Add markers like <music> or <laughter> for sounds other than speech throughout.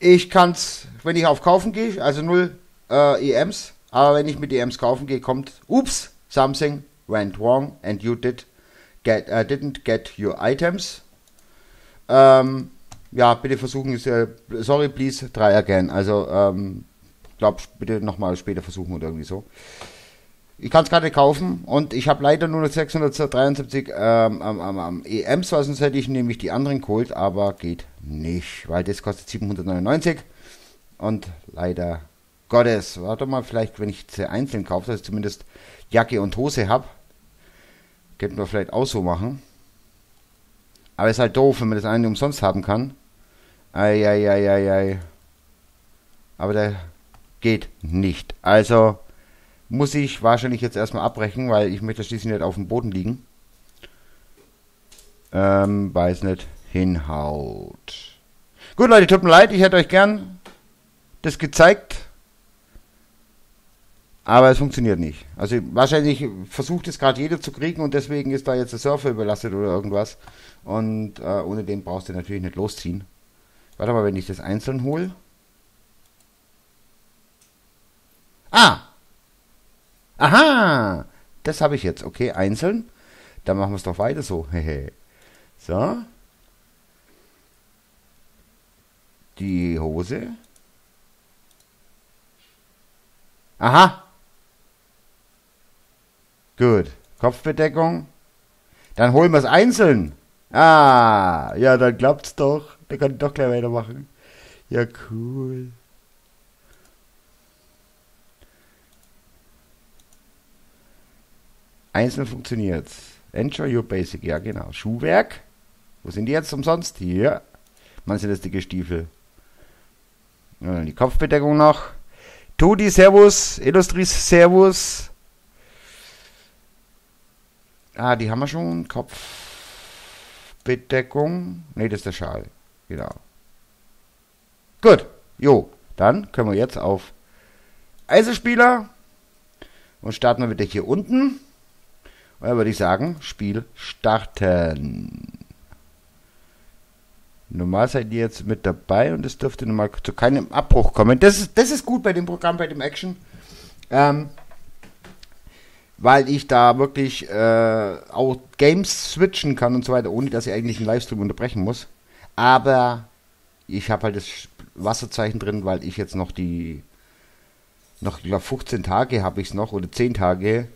Ich kann's, wenn ich auf Kaufen gehe, also null äh, EMs, aber wenn ich mit EMs kaufen gehe, kommt, ups, something went wrong and you did get, uh, didn't get your items. Ähm, ja, bitte versuchen es, äh, sorry, please, try again. Also, ähm, glaub, bitte nochmal später versuchen oder irgendwie so. Ich kann es gerade kaufen und ich habe leider nur noch 673 ähm, am, am EMs, weil sonst hätte ich nämlich die anderen geholt, aber geht nicht, weil das kostet 799 und leider Gottes. Warte mal, vielleicht, wenn ich sie einzeln kaufe, dass ich zumindest Jacke und Hose habe, könnten wir vielleicht auch so machen. Aber ist halt doof, wenn man das eine umsonst haben kann. Eieieiei. Aber der geht nicht. Also muss ich wahrscheinlich jetzt erstmal abbrechen, weil ich möchte schließlich nicht auf dem Boden liegen. Ähm, weil es nicht hinhaut. Gut, Leute, tut mir leid, ich hätte euch gern das gezeigt. Aber es funktioniert nicht. Also wahrscheinlich versucht es gerade jeder zu kriegen und deswegen ist da jetzt der Surfer überlastet oder irgendwas. Und äh, ohne den brauchst du natürlich nicht losziehen. Warte mal, wenn ich das einzeln hole. Ah! Aha! Das habe ich jetzt. Okay, einzeln. Dann machen wir es doch weiter so. <laughs> so. Die Hose. Aha. Gut. Kopfbedeckung. Dann holen wir es einzeln. Ah, ja, dann klappt's doch. Dann kann ich doch gleich weitermachen. Ja, cool. Einzeln funktioniert's. Enjoy your basic, ja genau. Schuhwerk. Wo sind die jetzt umsonst? Hier. Man sind das dicke Stiefel. Die Kopfbedeckung noch. Tudi Servus, Illustris Servus. Ah, die haben wir schon. Kopfbedeckung. Ne, das ist der Schal. Genau. Gut. Jo. Dann können wir jetzt auf Eisenspieler und starten wir wieder hier unten. Und dann würde ich sagen, Spiel starten. Normal seid ihr jetzt mit dabei und es dürfte normal zu keinem Abbruch kommen. Das ist, das ist gut bei dem Programm, bei dem Action. Ähm, weil ich da wirklich äh, auch Games switchen kann und so weiter, ohne dass ich eigentlich einen Livestream unterbrechen muss. Aber ich habe halt das Wasserzeichen drin, weil ich jetzt noch die, noch, ich glaube 15 Tage habe ich es noch, oder 10 Tage,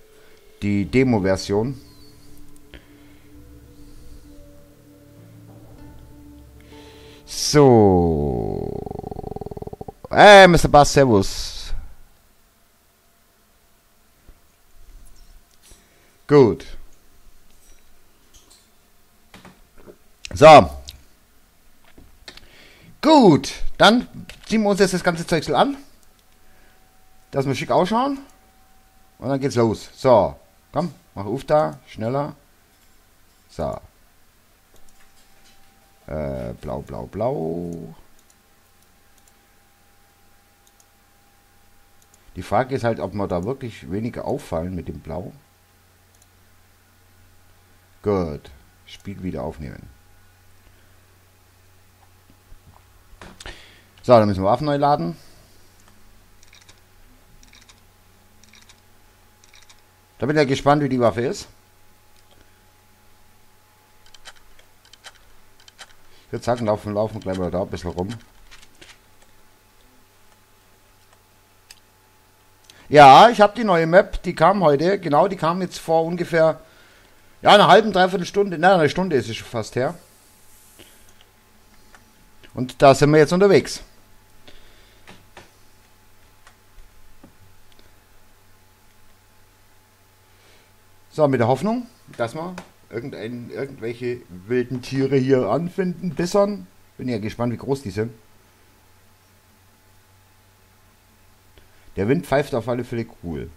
die Demo-Version. So. Hey, Mr. Bass, Servus. Gut. So. Gut. Dann ziehen wir uns jetzt das ganze Zeug an. Dass wir schick ausschauen. Und dann geht's los. So. Komm, mach auf da. Schneller. So. Äh, blau, blau, blau. Die Frage ist halt, ob wir da wirklich weniger auffallen mit dem Blau. Gut. Spiel wieder aufnehmen. So, dann müssen wir Waffen neu laden. Da bin ich ja gespannt, wie die Waffe ist. Ich würde sagen, laufen, laufen gleich mal da ein bisschen rum. Ja, ich habe die neue Map, die kam heute, genau, die kam jetzt vor ungefähr, ja, einer halben, dreiviertel Stunde, nein, eine Stunde ist es schon fast her. Und da sind wir jetzt unterwegs. So, mit der Hoffnung, dass wir irgendein, irgendwelche wilden Tiere hier anfinden, bissern. Bin ja gespannt, wie groß die sind. Der Wind pfeift auf alle Fälle cool.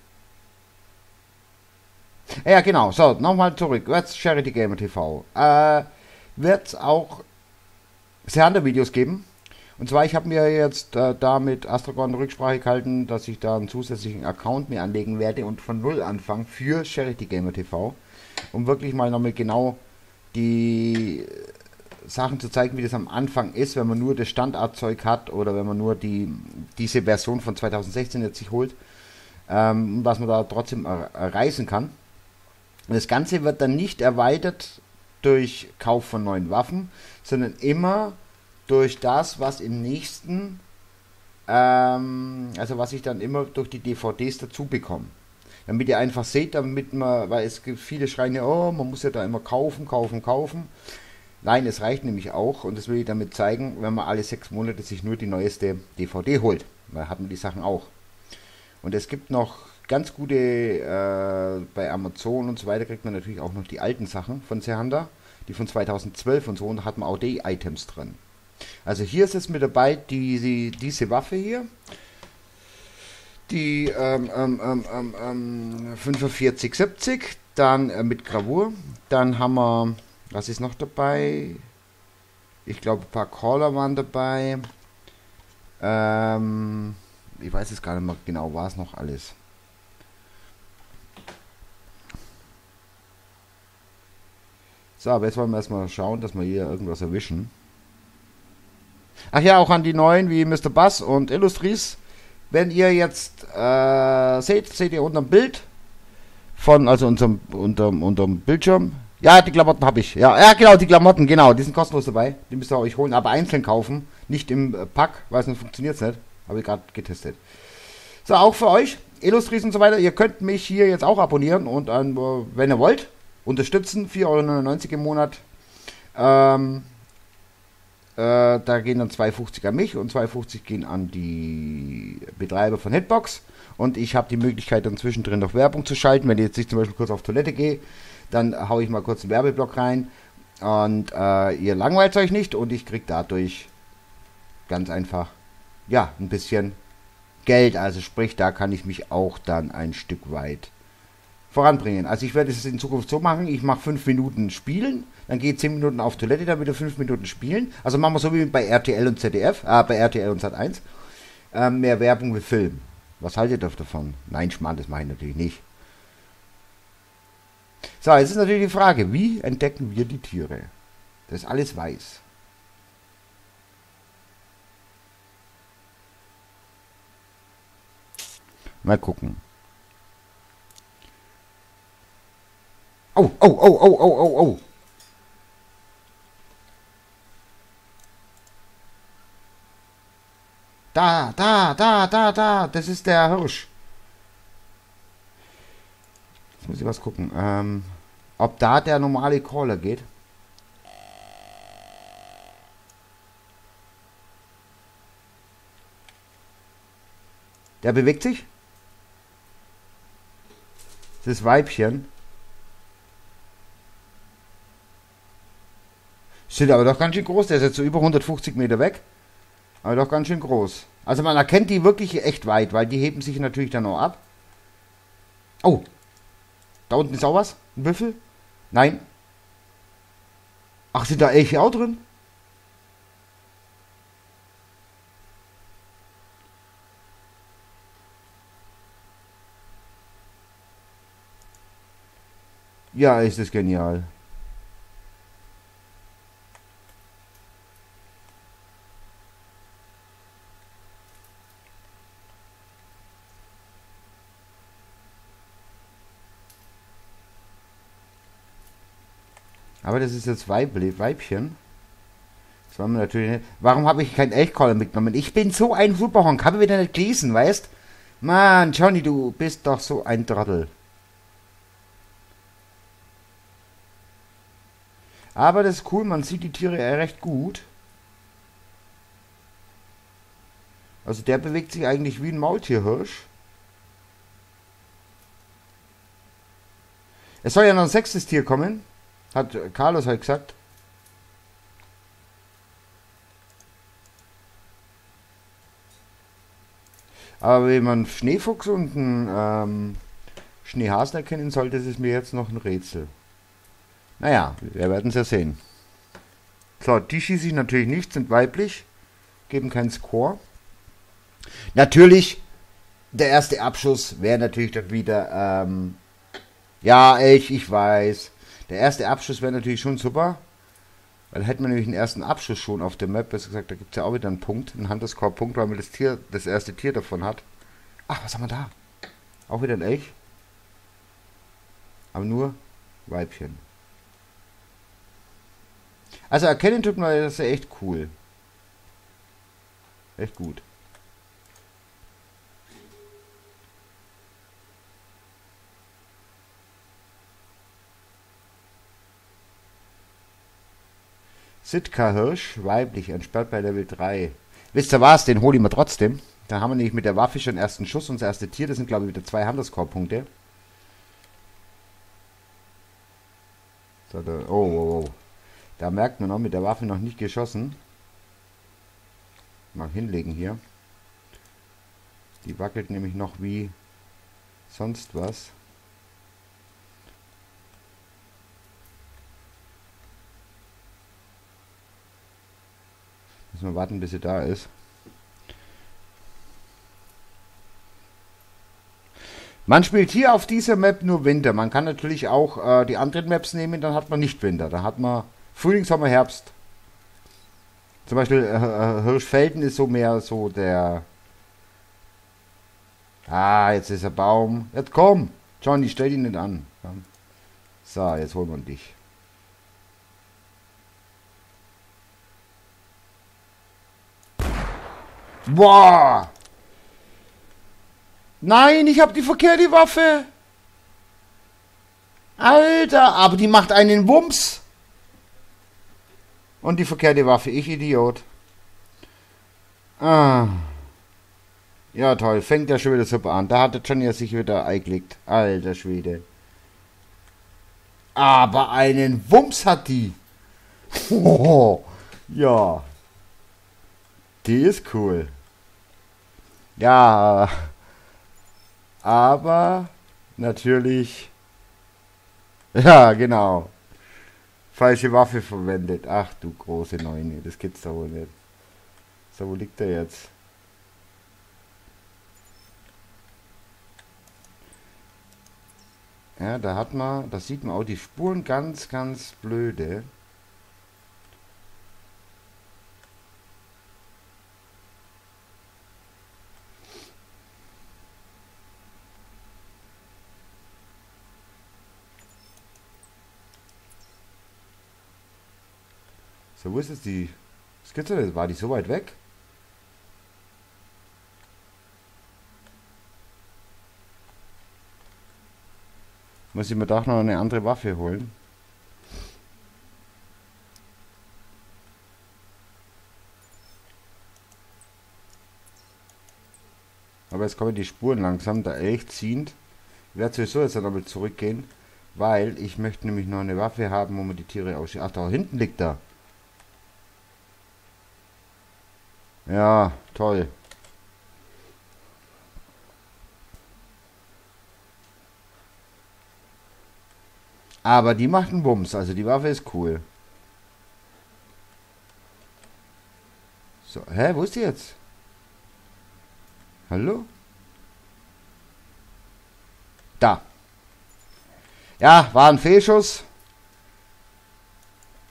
Ja, genau. So, nochmal zurück. Jetzt Charity Gamer TV. Äh, wird es auch Seander-Videos geben. Und zwar, ich habe mir jetzt äh, da mit Astragon Rücksprache gehalten, dass ich da einen zusätzlichen Account mir anlegen werde und von Null anfangen für Charity Gamer TV um wirklich mal nochmal genau die Sachen zu zeigen, wie das am Anfang ist, wenn man nur das Standardzeug hat oder wenn man nur die, diese Version von 2016 jetzt sich holt, ähm, was man da trotzdem erreichen kann. Und das Ganze wird dann nicht erweitert durch Kauf von neuen Waffen, sondern immer durch das, was im nächsten, ähm, also was ich dann immer durch die DVDs dazu bekomme. Damit ihr einfach seht, damit man, weil es gibt viele schreien ja, oh, man muss ja da immer kaufen, kaufen, kaufen. Nein, es reicht nämlich auch, und das will ich damit zeigen, wenn man alle sechs Monate sich nur die neueste DVD holt. Weil hat man die Sachen auch. Und es gibt noch ganz gute, äh, bei Amazon und so weiter kriegt man natürlich auch noch die alten Sachen von Sehanda, die von 2012 und so, und da hat man auch die Items drin. Also hier ist es mit dabei, die, die, diese Waffe hier, die ähm, ähm, ähm, 4570, ähm, dann äh, mit Gravur, dann haben wir, was ist noch dabei? Ich glaube, ein paar Caller waren dabei. Ähm, ich weiß es gar nicht mehr genau, war es noch alles. So, aber jetzt wollen wir erstmal schauen, dass wir hier irgendwas erwischen. Ach ja, auch an die neuen wie Mr. Bass und Illustries. Wenn ihr jetzt äh, seht, seht ihr unter dem Bild von, also unserem, unterm, unterm Bildschirm. Ja, die Klamotten habe ich. Ja, ja, genau, die Klamotten, genau. Die sind kostenlos dabei. Die müsst ihr euch holen, aber einzeln kaufen. Nicht im äh, Pack, weil sonst funktioniert es nicht. Habe ich gerade getestet. So, auch für euch, Illustries und so weiter. Ihr könnt mich hier jetzt auch abonnieren und, äh, wenn ihr wollt, unterstützen. 4,99 Euro im Monat. Ähm, äh, da gehen dann 2,50 an mich und 2,50 gehen an die Betreiber von Hitbox. Und ich habe die Möglichkeit dann zwischendrin noch Werbung zu schalten. Wenn ich jetzt zum Beispiel kurz auf Toilette gehe, dann haue ich mal kurz einen Werbeblock rein. Und äh, ihr langweilt euch nicht und ich kriege dadurch ganz einfach, ja, ein bisschen Geld. Also sprich, da kann ich mich auch dann ein Stück weit voranbringen. Also ich werde es in Zukunft so machen, ich mache fünf Minuten spielen, dann gehe 10 Minuten auf Toilette, dann wieder fünf Minuten spielen. Also machen wir so wie bei RTL und ZDF, äh, bei RTL und Sat1. Ähm, mehr Werbung wie Film. Was haltet ihr davon? Nein, Schmarrn, das mache ich natürlich nicht. So, jetzt ist natürlich die Frage, wie entdecken wir die Tiere? Das ist alles weiß. Mal gucken. Oh, oh, oh, oh, oh, oh, oh. Da, da, da, da, da. Das ist der Hirsch. Jetzt muss ich was gucken. Ähm, ob da der normale Caller geht. Der bewegt sich. Das Weibchen. Sind aber doch ganz schön groß. Der ist jetzt so über 150 Meter weg. Aber doch ganz schön groß. Also man erkennt die wirklich echt weit, weil die heben sich natürlich dann auch ab. Oh. Da unten ist auch was? Ein Büffel? Nein. Ach, sind da Elche auch drin? Ja, ist das genial. Aber das ist jetzt Weibli, Weibchen. Das war mir natürlich nicht. Warum habe ich keinen Elchcaller mitgenommen? Ich bin so ein Superhonk. Habe wieder nicht gelesen, weißt? Mann, Johnny, du bist doch so ein Trottel. Aber das ist cool, man sieht die Tiere recht gut. Also der bewegt sich eigentlich wie ein Maultierhirsch. Es soll ja noch ein sechstes Tier kommen. Hat Carlos halt gesagt. Aber wenn man Schneefuchs und einen ähm, Schneehasen erkennen sollte, ist es mir jetzt noch ein Rätsel. Naja, wir werden es ja sehen. So, die schieße ich natürlich nicht, sind weiblich, geben keinen Score. Natürlich, der erste Abschuss wäre natürlich dann wieder, ähm, ja, ich, ich weiß, der erste Abschluss wäre natürlich schon super. Weil hätten wir nämlich den ersten Abschuss schon auf der Map. Besser gesagt, da gibt es ja auch wieder einen Punkt, einen Hunterscore-Punkt, weil man das Tier, das erste Tier davon hat. Ach, was haben wir da? Auch wieder ein Elch. Aber nur Weibchen. Also erkennen tut man das ist ja echt cool. Echt gut. Sitka Hirsch, weiblich, entsperrt bei Level 3. Wisst ihr was? Den hole ich mir trotzdem. Da haben wir nämlich mit der Waffe schon ersten Schuss und das erste Tier. Das sind, glaube ich, wieder zwei Handelscore-Punkte. So, da, oh, oh, oh. Da merkt man noch, mit der Waffe noch nicht geschossen. Mal hinlegen hier. Die wackelt nämlich noch wie sonst was. Müssen wir warten, bis sie da ist. Man spielt hier auf dieser Map nur Winter. Man kann natürlich auch äh, die anderen Maps nehmen, dann hat man nicht Winter. Da hat man Frühling, Sommer, Herbst. Zum Beispiel äh, äh Hirschfelden ist so mehr so der... Ah, jetzt ist der Baum. Jetzt komm! Johnny, stell ihn nicht an. So, jetzt holen wir dich. Boah! Nein, ich habe die verkehrte Waffe. Alter, aber die macht einen Wumms. Und die verkehrte Waffe, ich Idiot. Ah. Ja, toll. Fängt ja schon wieder super an. Da hat der Johnny sich wieder eingelegt. Alter Schwede. Aber einen Wumms hat die. Oh, <laughs> ja. Die ist cool. Ja, aber natürlich, ja, genau, falsche Waffe verwendet. Ach du große Neune, das gibt's doch wohl nicht. So, wo liegt er jetzt? Ja, da hat man, da sieht man auch die Spuren ganz, ganz blöde. So, wo ist jetzt die Skizze? War die so weit weg? Muss ich mir doch noch eine andere Waffe holen. Aber jetzt kommen die Spuren langsam, da echt ziehend. Ich werde sowieso jetzt nochmal zurückgehen, weil ich möchte nämlich noch eine Waffe haben, wo man die Tiere ausschießt. Ach, da hinten liegt er. Ja, toll. Aber die macht einen Bums, also die Waffe ist cool. So, hä, wo ist die jetzt? Hallo? Da. Ja, war ein Fehlschuss.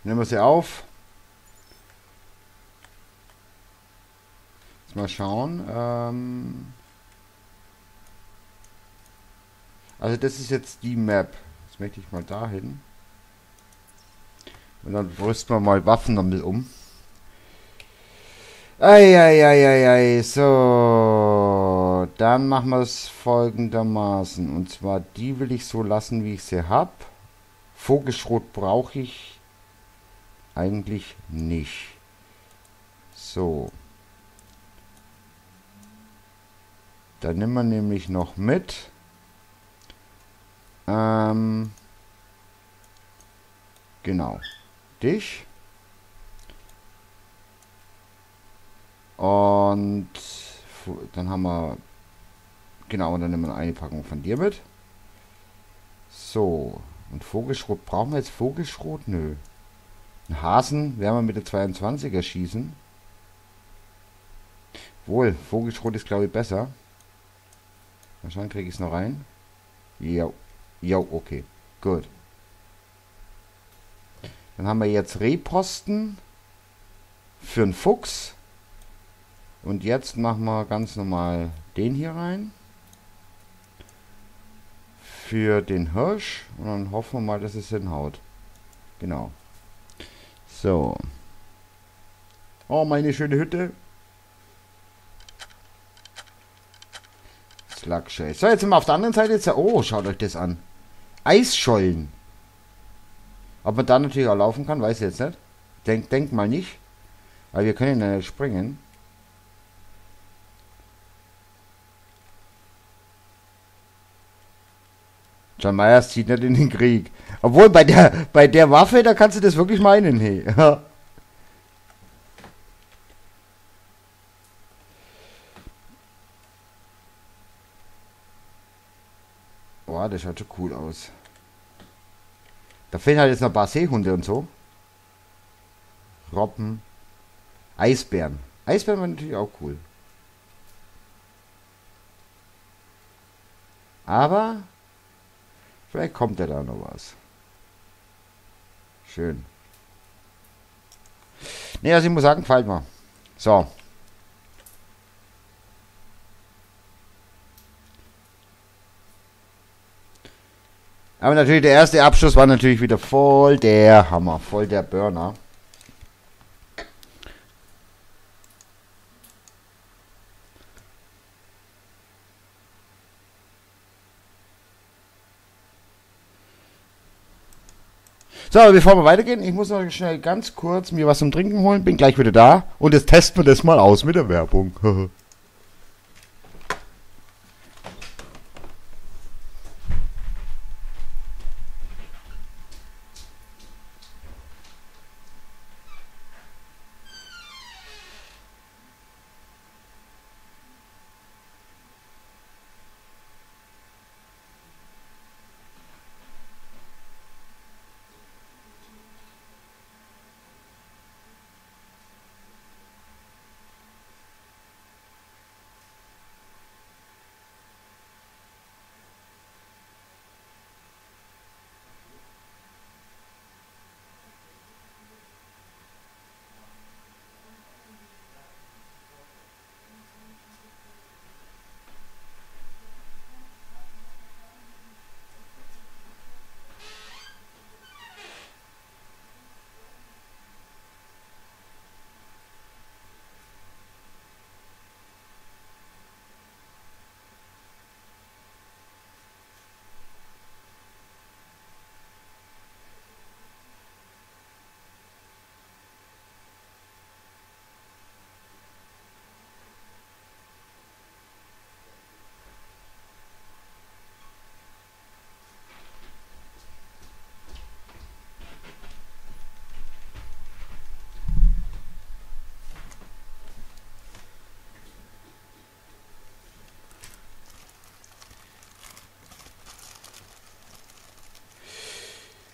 Nehmen wir sie auf. Mal schauen. Ähm also das ist jetzt die Map. Jetzt möchte ich mal dahin. Und dann rüsten wir mal Waffen damit um. Eieieiei, so. Dann machen wir es folgendermaßen. Und zwar die will ich so lassen, wie ich sie habe. Vogelschrot brauche ich eigentlich nicht. So. Da nehmen wir nämlich noch mit. Ähm, genau. Dich. Und dann haben wir... Genau, und dann nehmen wir eine Packung von dir mit. So. Und Vogelschrot. Brauchen wir jetzt Vogelschrot? Nö. Einen Hasen werden wir mit der 22er schießen. Wohl, Vogelschrot ist glaube ich besser. Wahrscheinlich kriege ich es noch rein. Jo. Jo, okay. Gut. Dann haben wir jetzt Rehposten für einen Fuchs. Und jetzt machen wir ganz normal den hier rein. Für den Hirsch. Und dann hoffen wir mal, dass es hinhaut. Genau. So. Oh, meine schöne Hütte. Slugshade. So, jetzt sind wir auf der anderen Seite. Jetzt, oh, schaut euch das an. Eisschollen. Ob man da natürlich auch laufen kann, weiß ich jetzt nicht. Denk, denk mal nicht. Weil wir können ja nicht springen. John Myers zieht nicht in den Krieg. Obwohl bei der bei der Waffe, da kannst du das wirklich meinen, hey. <laughs> Das schaut schon cool aus. Da fehlen halt jetzt noch ein paar Seehunde und so. Robben. Eisbären. Eisbären waren natürlich auch cool. Aber vielleicht kommt ja da noch was. Schön. Ne, also ich muss sagen, gefällt mir. So. Aber natürlich der erste Abschluss war natürlich wieder voll der Hammer, voll der Burner. So, bevor wir weitergehen, ich muss noch schnell ganz kurz mir was zum Trinken holen, bin gleich wieder da und jetzt testen wir das mal aus mit der Werbung. <laughs>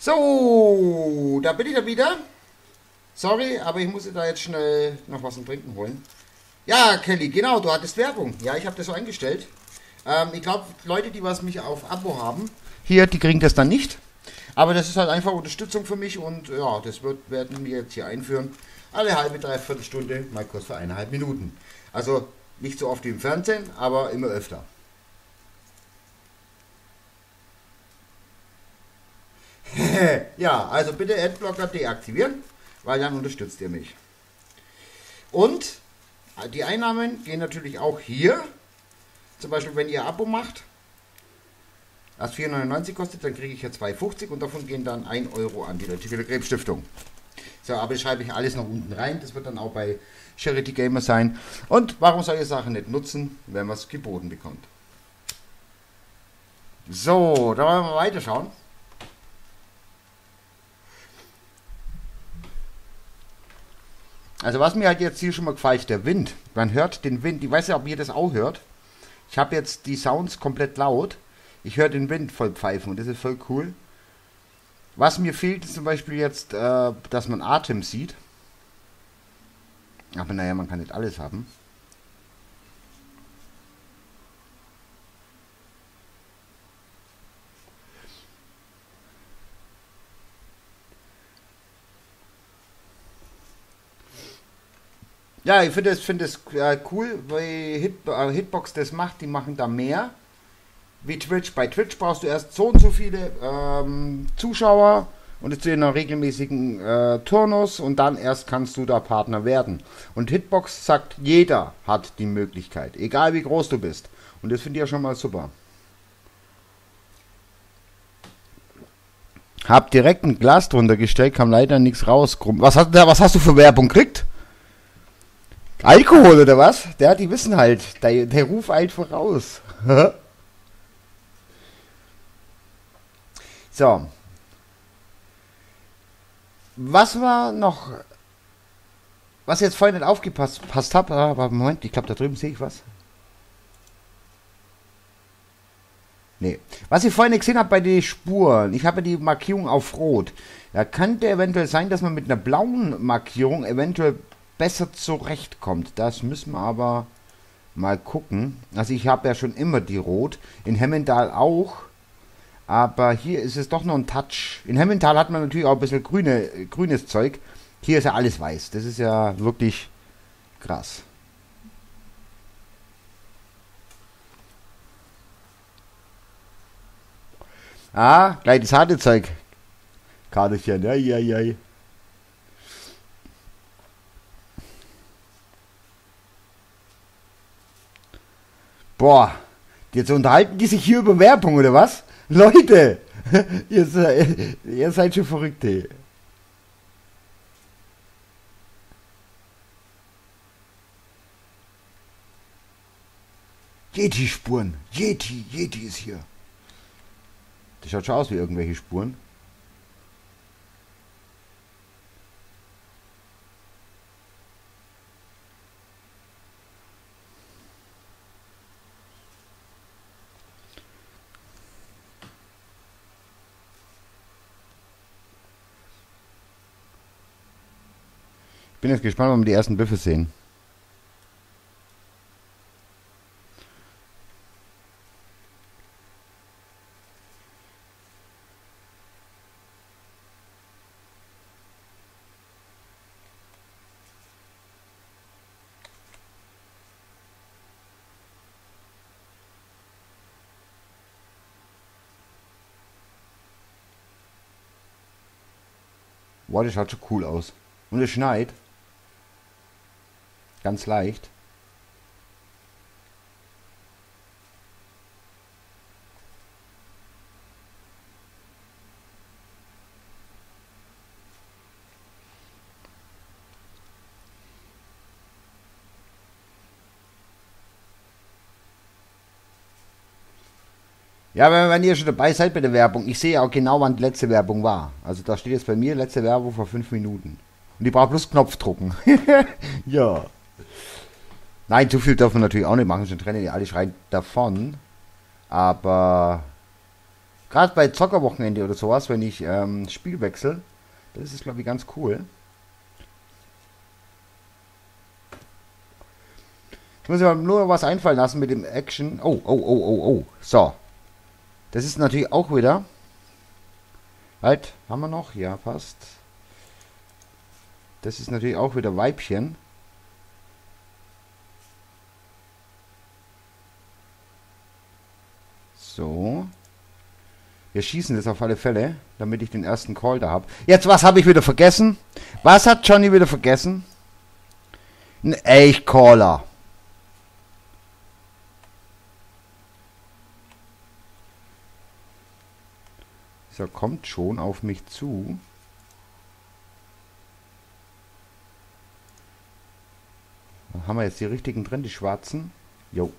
So, da bin ich dann wieder. Sorry, aber ich muss da jetzt schnell noch was zum Trinken holen. Ja, Kelly, genau, du hattest Werbung. Ja, ich habe das so eingestellt. Ähm, ich glaube, Leute, die was mich auf Abo haben, hier, die kriegen das dann nicht. Aber das ist halt einfach Unterstützung für mich und ja, das wird, werden wir jetzt hier einführen. Alle halbe, dreiviertel Stunde, mal kurz für eineinhalb Minuten. Also nicht so oft wie im Fernsehen, aber immer öfter. Ja, also bitte Adblocker deaktivieren, weil dann unterstützt ihr mich. Und die Einnahmen gehen natürlich auch hier. Zum Beispiel, wenn ihr Abo macht, das 4,99 kostet, dann kriege ich ja 2,50 und davon gehen dann 1 Euro an die Leute Krebsstiftung. So, aber das schreibe ich alles noch unten rein. Das wird dann auch bei Charity Gamer sein. Und warum soll ihr Sachen nicht nutzen, wenn man es geboten bekommt? So, da wollen wir weiterschauen. Also was mir halt jetzt hier schon mal gefällt, der Wind. Man hört den Wind. Ich weiß ja, ob ihr das auch hört. Ich habe jetzt die Sounds komplett laut. Ich höre den Wind voll pfeifen und das ist voll cool. Was mir fehlt, ist zum Beispiel jetzt, äh, dass man Atem sieht. Aber naja, man kann nicht alles haben. Ja, ich finde es find äh, cool, weil Hit, äh, Hitbox das macht. Die machen da mehr wie Twitch. Bei Twitch brauchst du erst so und so viele ähm, Zuschauer und jetzt in einer regelmäßigen äh, Turnus und dann erst kannst du da Partner werden. Und Hitbox sagt, jeder hat die Möglichkeit, egal wie groß du bist. Und das finde ich ja schon mal super. Hab direkt ein Glas drunter gestellt, kam leider nichts raus. Was hast, was hast du für Werbung gekriegt? Alkohol oder was? Der, die wissen halt, der, der Ruf eilt voraus. <laughs> so, was war noch, was jetzt vorhin nicht aufgepasst habe, aber Moment, ich glaube, da drüben sehe ich was. Nee. Was ich vorhin gesehen habe bei den Spuren, ich habe die Markierung auf Rot. Da könnte eventuell sein, dass man mit einer blauen Markierung eventuell besser zurechtkommt. Das müssen wir aber mal gucken. Also ich habe ja schon immer die Rot. In Hemmendal auch. Aber hier ist es doch noch ein Touch. In Hemmental hat man natürlich auch ein bisschen grüne, grünes Zeug. Hier ist ja alles weiß. Das ist ja wirklich krass. Ah, gleich das harte Zeug. Kaderchen, ja, ja, ja. Boah, jetzt unterhalten die sich hier über Werbung, oder was? Leute, <laughs> ihr, seid, ihr seid schon verrückt, ey. Yeti-Spuren. Yeti, Yeti ist hier. Das schaut schon aus wie irgendwelche Spuren. Bin jetzt gespannt, wann wir die ersten Büffel sehen. Boah, das schaut schon cool aus. Und es schneit. Ganz leicht. Ja, wenn, ihr schon dabei seid bei der Werbung, ich sehe auch genau, wann die letzte Werbung war. Also da steht jetzt bei mir letzte Werbung vor fünf Minuten. Und ich brauche bloß Knopfdrucken. <laughs> ja. Nein, zu viel dürfen wir natürlich auch nicht machen, schon trennen die alle schreien davon. Aber gerade bei Zockerwochenende oder sowas, wenn ich ähm, Spiel wechsle, das ist glaube ich ganz cool. Ich muss mir nur was einfallen lassen mit dem Action. Oh, oh, oh, oh, oh. So. Das ist natürlich auch wieder. Halt, haben wir noch? Ja, passt. Das ist natürlich auch wieder Weibchen. So. Wir schießen das auf alle Fälle, damit ich den ersten Call da habe. Jetzt, was habe ich wieder vergessen? Was hat Johnny wieder vergessen? Ein Elchcaller. So, kommt schon auf mich zu. Haben wir jetzt die richtigen drin, die schwarzen. Jo.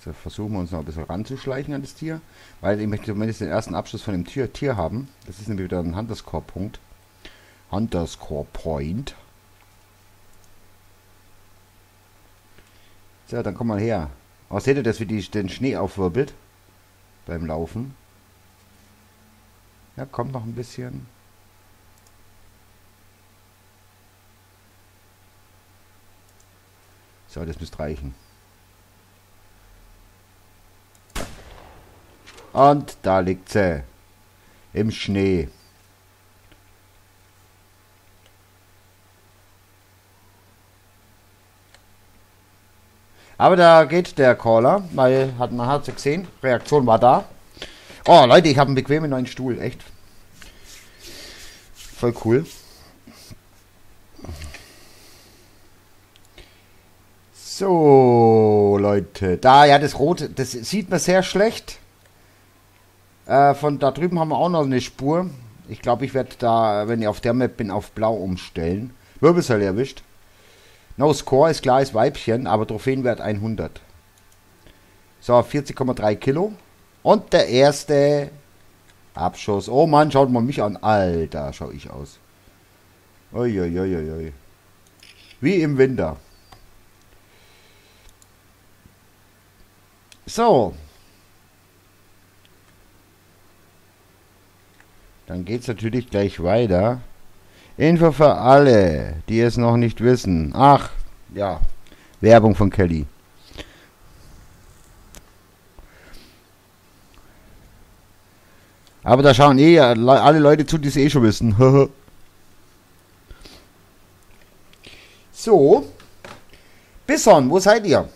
Versuchen wir uns noch ein bisschen ranzuschleichen an das Tier, weil ich möchte zumindest den ersten Abschluss von dem Tier, Tier haben. Das ist nämlich wieder ein Hunterscore-Punkt. Hunterscore-Point. So, dann komm mal her. Oh, seht ihr das, wie die, den Schnee aufwirbelt? Beim Laufen. Ja, kommt noch ein bisschen. So, das müsste reichen. Und da liegt sie. Im Schnee. Aber da geht der Caller, weil hat man hat gesehen, Reaktion war da. Oh Leute, ich habe einen bequemen neuen Stuhl, echt. Voll cool. So, Leute. Da, ja, das Rote, das sieht man sehr schlecht. Äh, von da drüben haben wir auch noch eine Spur. Ich glaube, ich werde da, wenn ich auf der Map bin, auf Blau umstellen. Wirbelsäule erwischt. No Score ist klar, ist Weibchen, aber Trophäenwert 100. So, 40,3 Kilo. Und der erste Abschuss. Oh Mann, schaut mal mich an. Alter, schau ich aus. Uiuiuiui. Wie im Winter. So. Dann geht es natürlich gleich weiter. Info für alle, die es noch nicht wissen. Ach, ja. Werbung von Kelly. Aber da schauen eh alle Leute zu, die es eh schon wissen. <laughs> so. Bisson, wo seid ihr?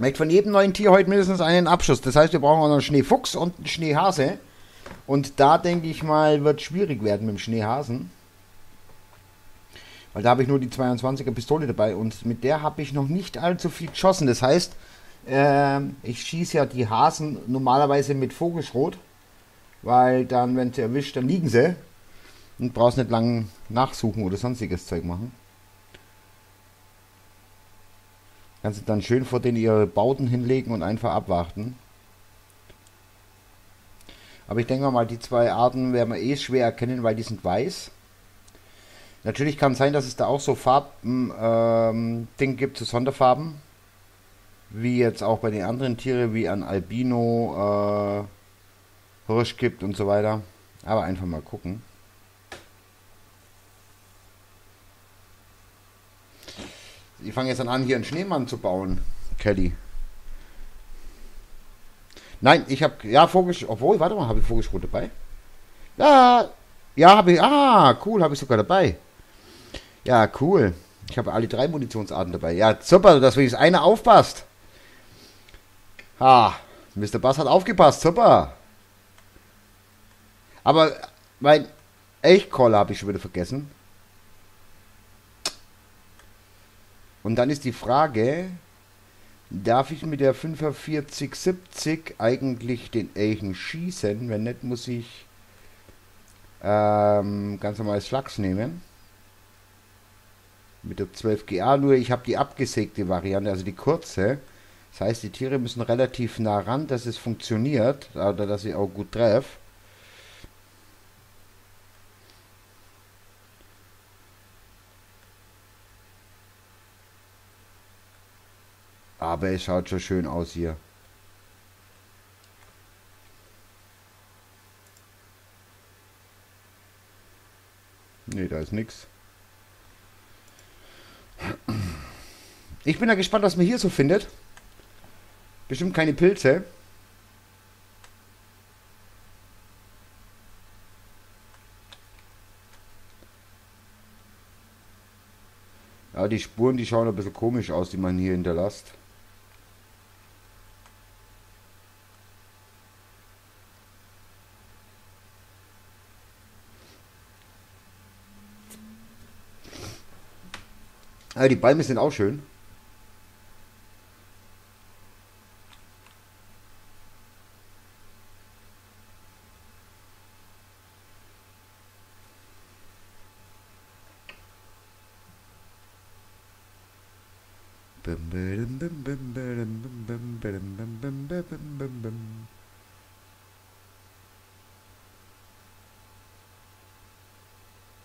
Möchte von jedem neuen Tier heute mindestens einen Abschuss. Das heißt, wir brauchen auch noch einen Schneefuchs und einen Schneehase. Und da denke ich mal, wird schwierig werden mit dem Schneehasen. Weil da habe ich nur die 22er Pistole dabei und mit der habe ich noch nicht allzu viel geschossen. Das heißt, äh, ich schieße ja die Hasen normalerweise mit Vogelschrot. Weil dann, wenn sie erwischt, dann liegen sie. Und brauchst nicht lang nachsuchen oder sonstiges Zeug machen. Kannst du dann schön vor denen ihre Bauten hinlegen und einfach abwarten. Aber ich denke mal, die zwei Arten werden wir eh schwer erkennen, weil die sind weiß. Natürlich kann es sein, dass es da auch so Farben ähm, gibt, so Sonderfarben. Wie jetzt auch bei den anderen Tieren, wie an Albino, äh, Hirsch gibt und so weiter. Aber einfach mal gucken. Ich fange jetzt dann an, hier einen Schneemann zu bauen, Kelly. Nein, ich habe, ja, Vogel, obwohl, warte mal, habe ich Vogelschrot dabei? Ja, ja, habe ich, ah, cool, habe ich sogar dabei. Ja, cool. Ich habe alle drei Munitionsarten dabei. Ja, super, dass wenigstens einer aufpasst. Ah, Mr. Bass hat aufgepasst, super. Aber mein Elchkoller habe ich schon wieder vergessen. Und dann ist die Frage, darf ich mit der 4570 eigentlich den Elchen schießen? Wenn nicht, muss ich ähm, ganz normales Flachs nehmen. Mit der 12GA, nur ich habe die abgesägte Variante, also die kurze. Das heißt, die Tiere müssen relativ nah ran, dass es funktioniert, oder dass ich auch gut treffe. Aber es schaut schon schön aus hier. Ne, da ist nichts. Ich bin ja gespannt, was man hier so findet. Bestimmt keine Pilze. Ja, die Spuren, die schauen ein bisschen komisch aus, die man hier hinterlässt. Ja, die Bäume sind auch schön.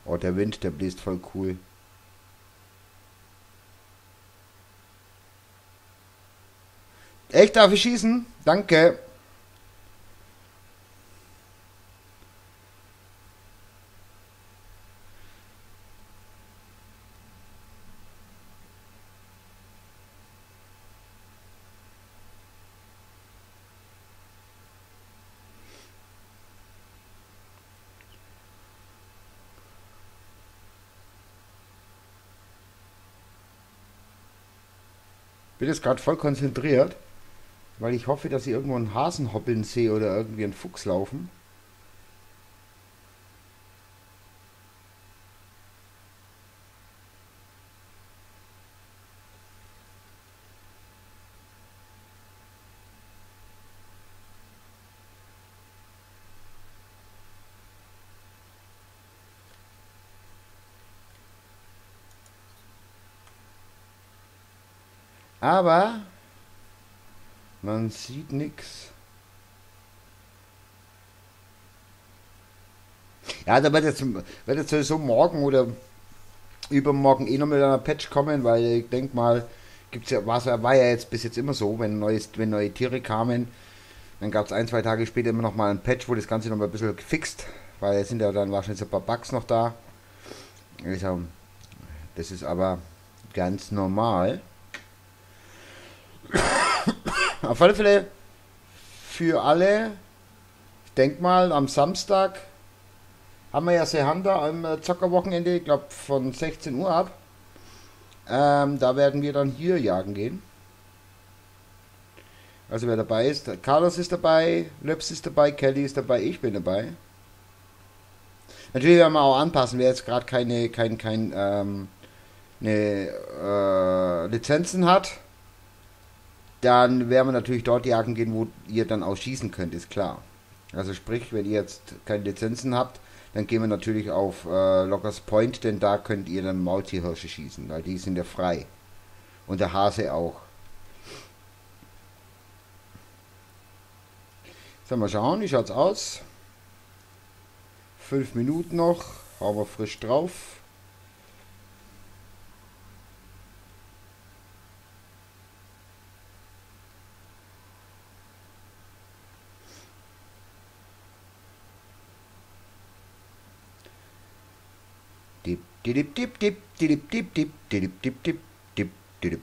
Oh, der Wind, der bläst voll cool. Ich darf schießen? Danke. bin jetzt gerade voll konzentriert weil ich hoffe, dass ich irgendwo einen Hasen hoppeln sehe oder irgendwie einen Fuchs laufen. Aber man sieht nichts. Ja, da wird jetzt, wird jetzt sowieso morgen oder übermorgen eh noch mit einer Patch kommen, weil ich denke mal, gibt's ja, war, ja jetzt bis jetzt immer so, wenn, neues, wenn neue Tiere kamen, dann gab es ein, zwei Tage später immer noch mal ein Patch, wo das Ganze noch mal ein bisschen gefixt, weil es sind ja dann wahrscheinlich so ein paar Bugs noch da. Also, das ist aber ganz normal. Auf alle Fälle für alle, ich denke mal, am Samstag haben wir ja Sehanda am Zockerwochenende, ich glaube von 16 Uhr ab. Ähm, da werden wir dann hier jagen gehen. Also wer dabei ist, Carlos ist dabei, Löps ist dabei, Kelly ist dabei, ich bin dabei. Natürlich werden wir auch anpassen, wer jetzt gerade keine, kein, kein, ähm, eine, äh, Lizenzen hat dann werden wir natürlich dort jagen gehen, wo ihr dann auch schießen könnt, ist klar. Also sprich, wenn ihr jetzt keine Lizenzen habt, dann gehen wir natürlich auf äh, Lockers Point, denn da könnt ihr dann Maultierhirsche schießen, weil die sind ja frei. Und der Hase auch. Sollen wir schauen, wie schaut's aus? Fünf Minuten noch, hauen wir frisch drauf. Dip, dip, dip, dip, dip, dip, dip, dip, dip, dip, dip.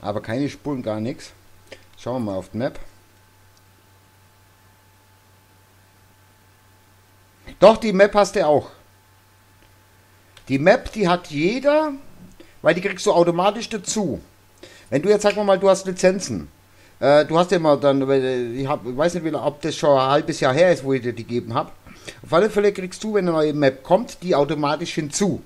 Aber keine Spuren, gar nichts. Schauen wir mal auf die Map. Doch, die Map hast du auch. Die Map, die hat jeder, weil die kriegst du automatisch dazu. Wenn du jetzt, sag mal, du hast Lizenzen. Äh, du hast ja immer dann, ich, hab, ich weiß nicht, ob das schon ein halbes Jahr her ist, wo ich dir die gegeben habe. Auf alle Fälle kriegst du, wenn eine neue Map kommt, die automatisch hinzu.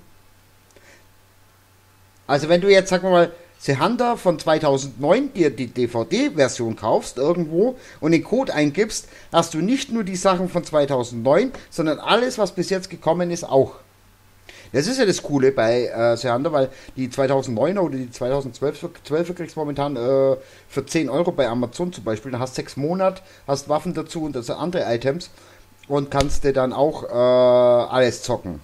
Also wenn du jetzt, sag mal, The Hunter von 2009 dir die DVD-Version kaufst irgendwo und den Code eingibst, hast du nicht nur die Sachen von 2009, sondern alles, was bis jetzt gekommen ist, auch. Das ist ja das Coole bei äh, Hunter, weil die 2009er oder die 2012 12 kriegst du momentan äh, für 10 Euro bei Amazon zum Beispiel. Da hast 6 Monate, hast Waffen dazu und das sind andere Items und kannst dir dann auch äh, alles zocken.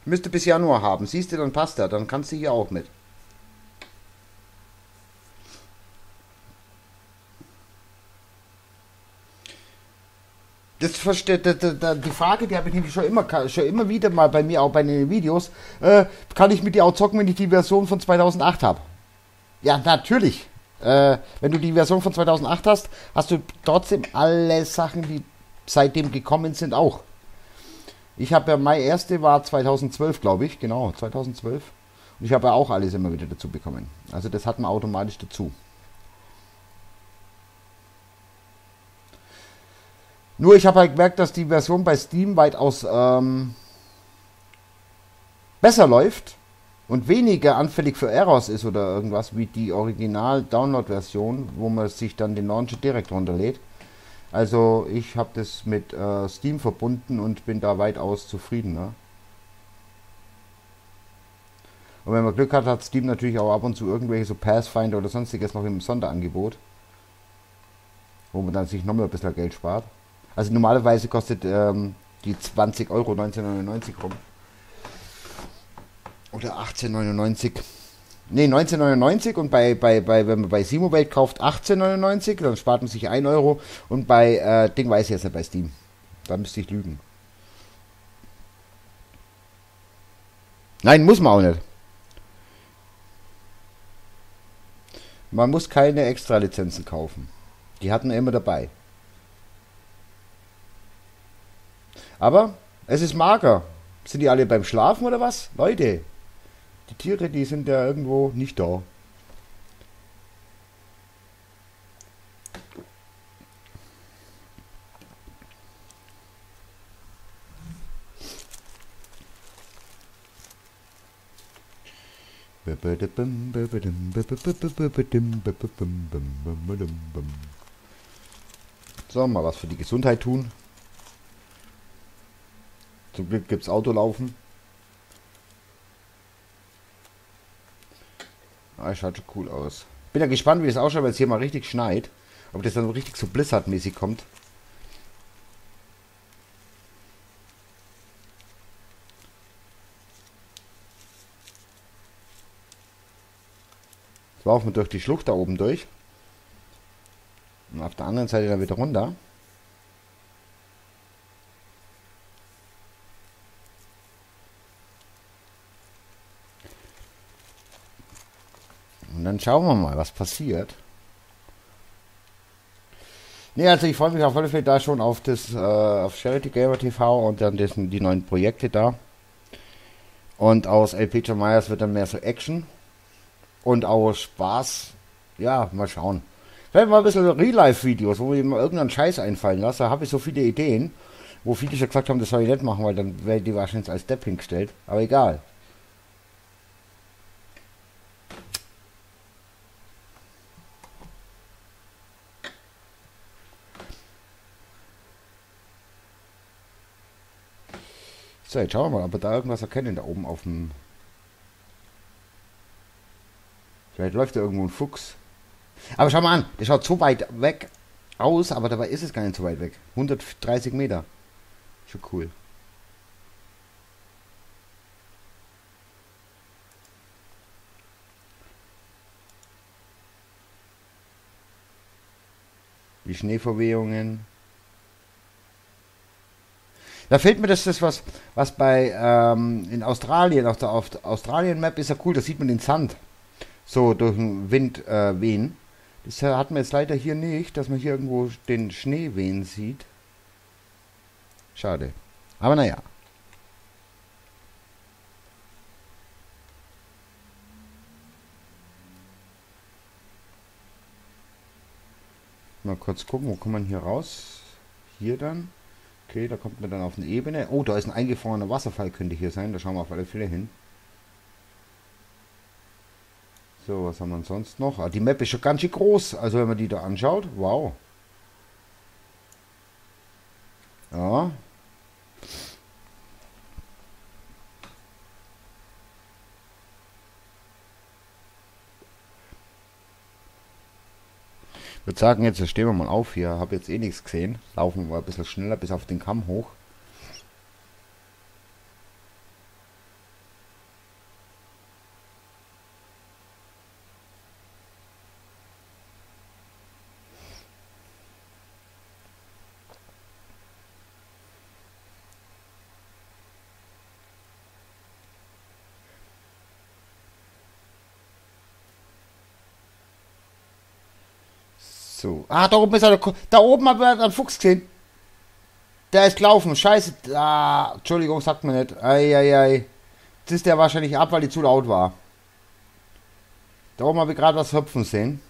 Ich müsste bis Januar haben. Siehst du, dann passt er. Dann kannst du hier auch mit. Das versteht die Frage, die habe ich nämlich schon immer, schon immer wieder mal bei mir, auch bei den Videos, äh, kann ich mit dir auch zocken, wenn ich die Version von 2008 habe? Ja, natürlich. Äh, wenn du die Version von 2008 hast, hast du trotzdem alle Sachen, die seitdem gekommen sind, auch. Ich habe ja, meine erste war 2012, glaube ich, genau, 2012. Und ich habe ja auch alles immer wieder dazu bekommen. Also das hat man automatisch dazu. Nur ich habe halt gemerkt, dass die Version bei Steam weitaus ähm, besser läuft und weniger anfällig für Errors ist oder irgendwas wie die Original-Download-Version, wo man sich dann den Launcher direkt runterlädt. Also ich habe das mit äh, Steam verbunden und bin da weitaus zufrieden. Ne? Und wenn man Glück hat, hat Steam natürlich auch ab und zu irgendwelche so Pathfinder oder sonstiges noch im Sonderangebot, wo man dann sich nochmal ein bisschen Geld spart. Also normalerweise kostet ähm, die 20 Euro 1999 rum. Oder 1899. Ne, 1999 und bei, bei, bei, wenn man bei Simobate kauft, 1899, dann spart man sich 1 Euro und bei äh, Ding weiß ich jetzt nicht bei Steam. Da müsste ich lügen. Nein, muss man auch nicht. Man muss keine Extra-Lizenzen kaufen. Die hatten wir immer dabei. Aber es ist mager. Sind die alle beim Schlafen oder was? Leute, die Tiere, die sind ja irgendwo nicht da. So, mal was für die Gesundheit tun. Zum Glück gibt es Autolaufen. Ah, schaut schon cool aus. Bin ja gespannt, wie es ausschaut, wenn es hier mal richtig schneit. Ob das dann richtig so Blizzard-mäßig kommt. laufen wir durch die Schlucht da oben durch. Und auf der anderen Seite dann wieder runter. Dann schauen wir mal, was passiert. Ne, also ich freue mich auf alle Fälle da schon auf das äh, auf Charity Gamer TV und dann dessen, die neuen Projekte da. Und aus LP John Myers wird dann mehr so Action und auch Spaß. Ja, mal schauen. Vielleicht mal ein bisschen Real-Life-Videos, wo ich mir irgendeinen Scheiß einfallen lasse. Da habe ich so viele Ideen, wo viele schon gesagt haben, das soll ich nicht machen, weil dann wäre die wahrscheinlich als Depp hingestellt. Aber egal. So, jetzt schauen wir mal, ob wir da irgendwas erkennen, da oben auf dem Vielleicht läuft da irgendwo ein Fuchs. Aber schau mal an, der schaut so weit weg aus, aber dabei ist es gar nicht so weit weg. 130 Meter. Schon cool. Die Schneeverwehungen. Da fehlt mir das, das was, was bei ähm, in Australien, auf der, Australien-Map ist ja cool, da sieht man den Sand so durch den Wind äh, wehen. Das hat man jetzt leider hier nicht, dass man hier irgendwo den Schnee wehen sieht. Schade. Aber naja. Mal kurz gucken, wo kommt man hier raus? Hier dann. Okay, da kommt man dann auf eine Ebene. Oh, da ist ein eingefrorener Wasserfall, könnte hier sein. Da schauen wir auf alle Fälle hin. So, was haben wir sonst noch? Ah, die Map ist schon ganz schön groß. Also wenn man die da anschaut, wow. Ja. Ich würde sagen, jetzt stehen wir mal auf hier. Habe jetzt eh nichts gesehen. Laufen wir ein bisschen schneller bis auf den Kamm hoch. So. Ah, da oben ist er. Da oben haben wir einen Fuchs gesehen. Der ist gelaufen. Scheiße. Ah, Entschuldigung, sagt man nicht. Eieiei. Jetzt ist der wahrscheinlich ab, weil die zu laut war. Da oben habe ich gerade was hüpfen sehen.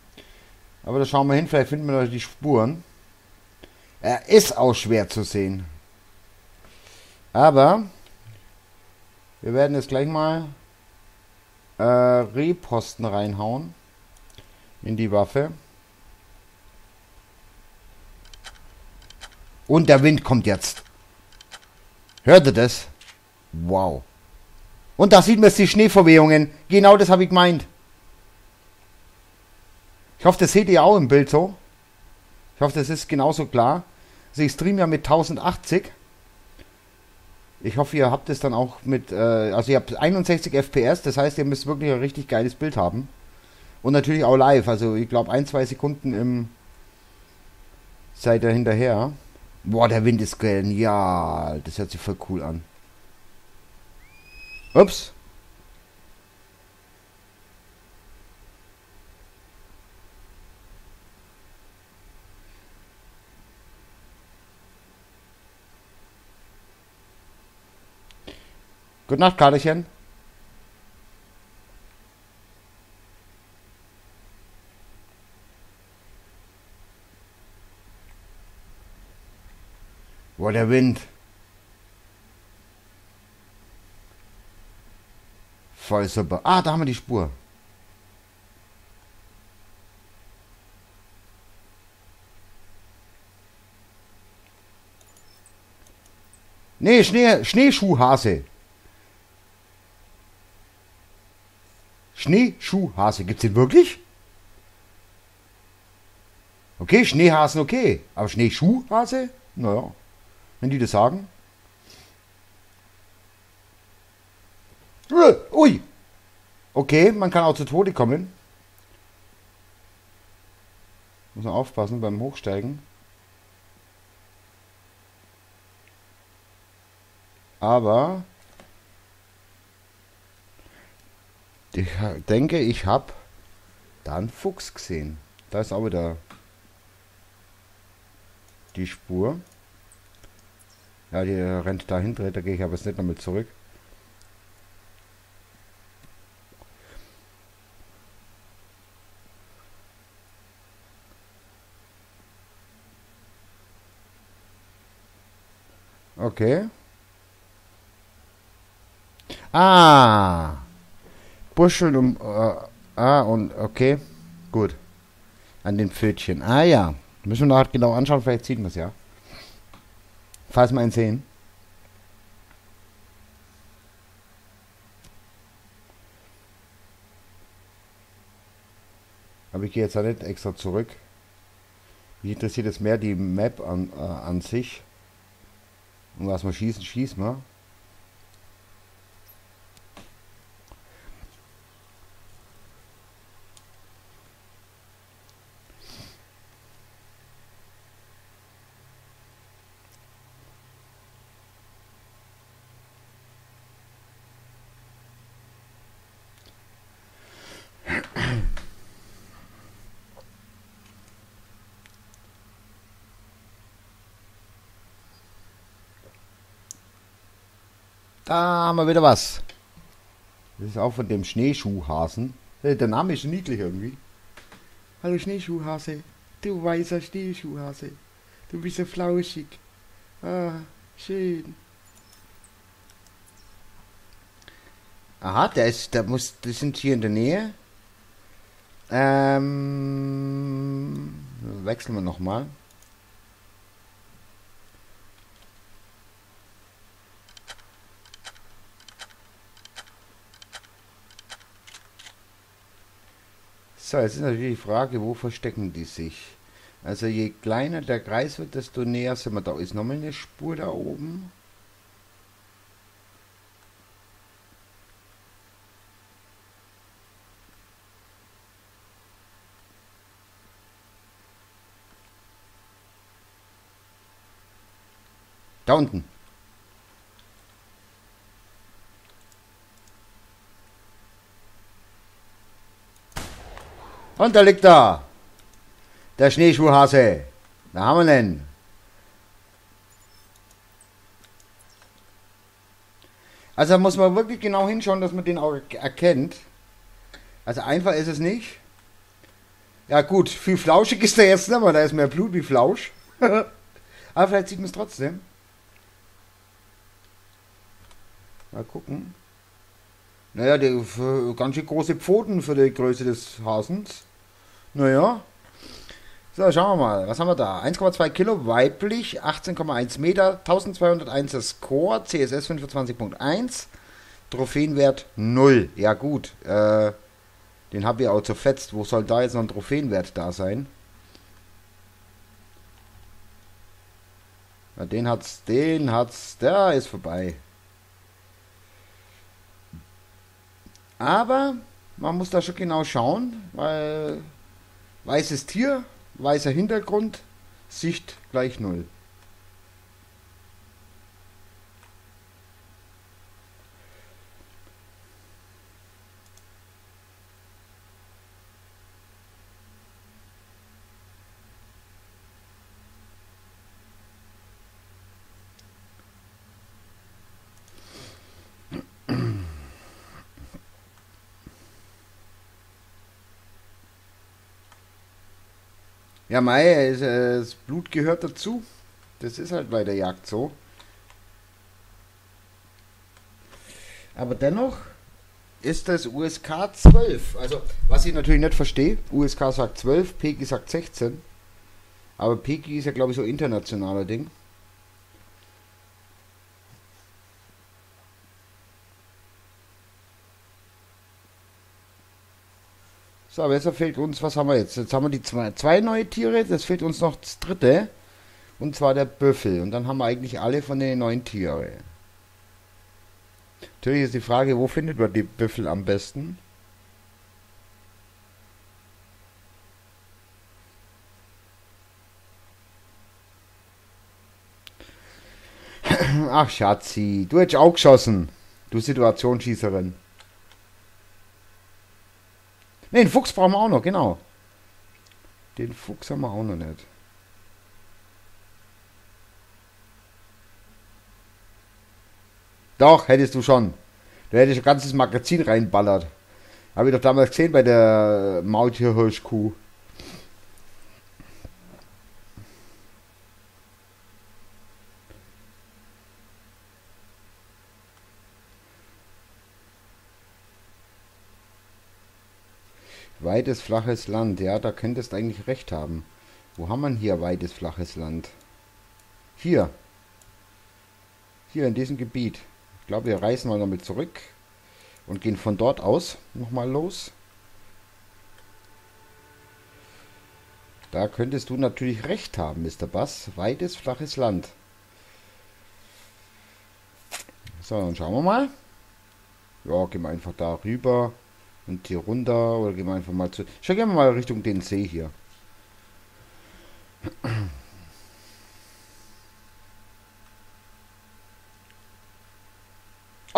Aber da schauen wir hin, vielleicht finden wir da die Spuren. Er ist auch schwer zu sehen. Aber wir werden jetzt gleich mal äh, Reposten reinhauen in die Waffe. Und der Wind kommt jetzt. Hört ihr das? Wow. Und da sieht man jetzt die Schneeverwehungen. Genau das habe ich gemeint. Ich hoffe, das seht ihr auch im Bild so. Ich hoffe, das ist genauso klar. Also ich streame ja mit 1080. Ich hoffe, ihr habt es dann auch mit, äh, also ihr habt 61 FPS, das heißt, ihr müsst wirklich ein richtig geiles Bild haben. Und natürlich auch live, also ich glaube ein, zwei Sekunden im seid ihr hinterher. Boah, der Wind ist genial. Das hört sich voll cool an. Ups. Gute Nacht, Karlchen. Boah, der Wind. Voll super. Ah, da haben wir die Spur. Nee, Schnee, Schneeschuhhase. Schneeschuhhase. Gibt's den wirklich? Okay, Schneehasen okay. Aber Schneeschuhhase? Naja, wenn die das sagen. Äh, ui. Okay, man kann auch zu Tode kommen. Muss man aufpassen beim Hochsteigen. Aber ich denke, ich habe da einen Fuchs gesehen. Da ist auch wieder die Spur. Ja, die rennt dahinter, da gehe ich aber jetzt nicht nochmal zurück. Okay. Ah. Buscheln um. Äh, ah, und okay. Gut. An den Pfötchen. Ah ja. Müssen wir nachher genau anschauen, vielleicht sieht man es ja. Falls wir ihn sehen. Aber ich gehe jetzt auch nicht extra zurück. Mich interessiert jetzt mehr die Map an, äh, an sich. Und was wir schießen, schießen wir. Da haben wir wieder was. Das ist auch von dem Schneeschuhhasen. Der Name ist niedlich irgendwie. Hallo Schneeschuhhase. Du weißer Schneeschuhhase. Du bist so flauschig. Ah, schön. Aha, der ist, der muss, die sind hier in der Nähe. Ähm, wechseln wir nochmal. So, jetzt ist natürlich die Frage, wo verstecken die sich? Also je kleiner der Kreis wird, desto näher sind wir. Da ist nochmal eine Spur da oben. Da unten. Und da liegt er. Der Schneeschuhhase. Da haben wir ihn. Also muss man wirklich genau hinschauen, dass man den auch erkennt. Also einfach ist es nicht. Ja gut, viel flauschig ist der jetzt nicht mehr, da ist mehr Blut wie Flausch. <laughs> Aber vielleicht sieht man es trotzdem. Mal gucken. Naja, die, ganz schön große Pfoten für die Größe des Hasens. Naja. So, schauen wir mal. Was haben wir da? 1,2 Kilo weiblich, 18,1 Meter, 1201er Score, CSS 25.1, Trophäenwert 0. Ja, gut. Äh, den habe ich auch zerfetzt. Wo soll da jetzt noch ein Trophäenwert da sein? Ja, den hat's, den hat's, der ist vorbei. Aber man muss da schon genau schauen, weil weißes Tier, weißer Hintergrund, Sicht gleich null. Ja, Mai, das Blut gehört dazu. Das ist halt bei der Jagd so. Aber dennoch ist das USK 12. Also, was ich natürlich nicht verstehe, USK sagt 12, PEGI sagt 16. Aber PEGI ist ja, glaube ich, so internationaler Ding. So, aber jetzt fehlt uns, was haben wir jetzt? Jetzt haben wir die zwei, zwei neue Tiere, das fehlt uns noch das dritte. Und zwar der Büffel. Und dann haben wir eigentlich alle von den neuen Tieren. Natürlich ist die Frage, wo findet man die Büffel am besten? Ach, Schatzi, du hättest auch geschossen. Du Situationsschießerin. Ne, den Fuchs brauchen wir auch noch, genau. Den Fuchs haben wir auch noch nicht. Doch, hättest du schon. Du hättest ein ganzes Magazin reinballert. Habe ich doch damals gesehen bei der Maultierhirschkuh. Weites, flaches Land. Ja, da könntest du eigentlich recht haben. Wo haben wir hier weites, flaches Land? Hier. Hier in diesem Gebiet. Ich glaube, wir reisen mal damit zurück und gehen von dort aus nochmal los. Da könntest du natürlich recht haben, Mr. Bass. Weites, flaches Land. So, dann schauen wir mal. Ja, gehen wir einfach da rüber und hier runter. Oder gehen wir einfach mal zu... Schauen wir mal Richtung den See hier. <clears throat>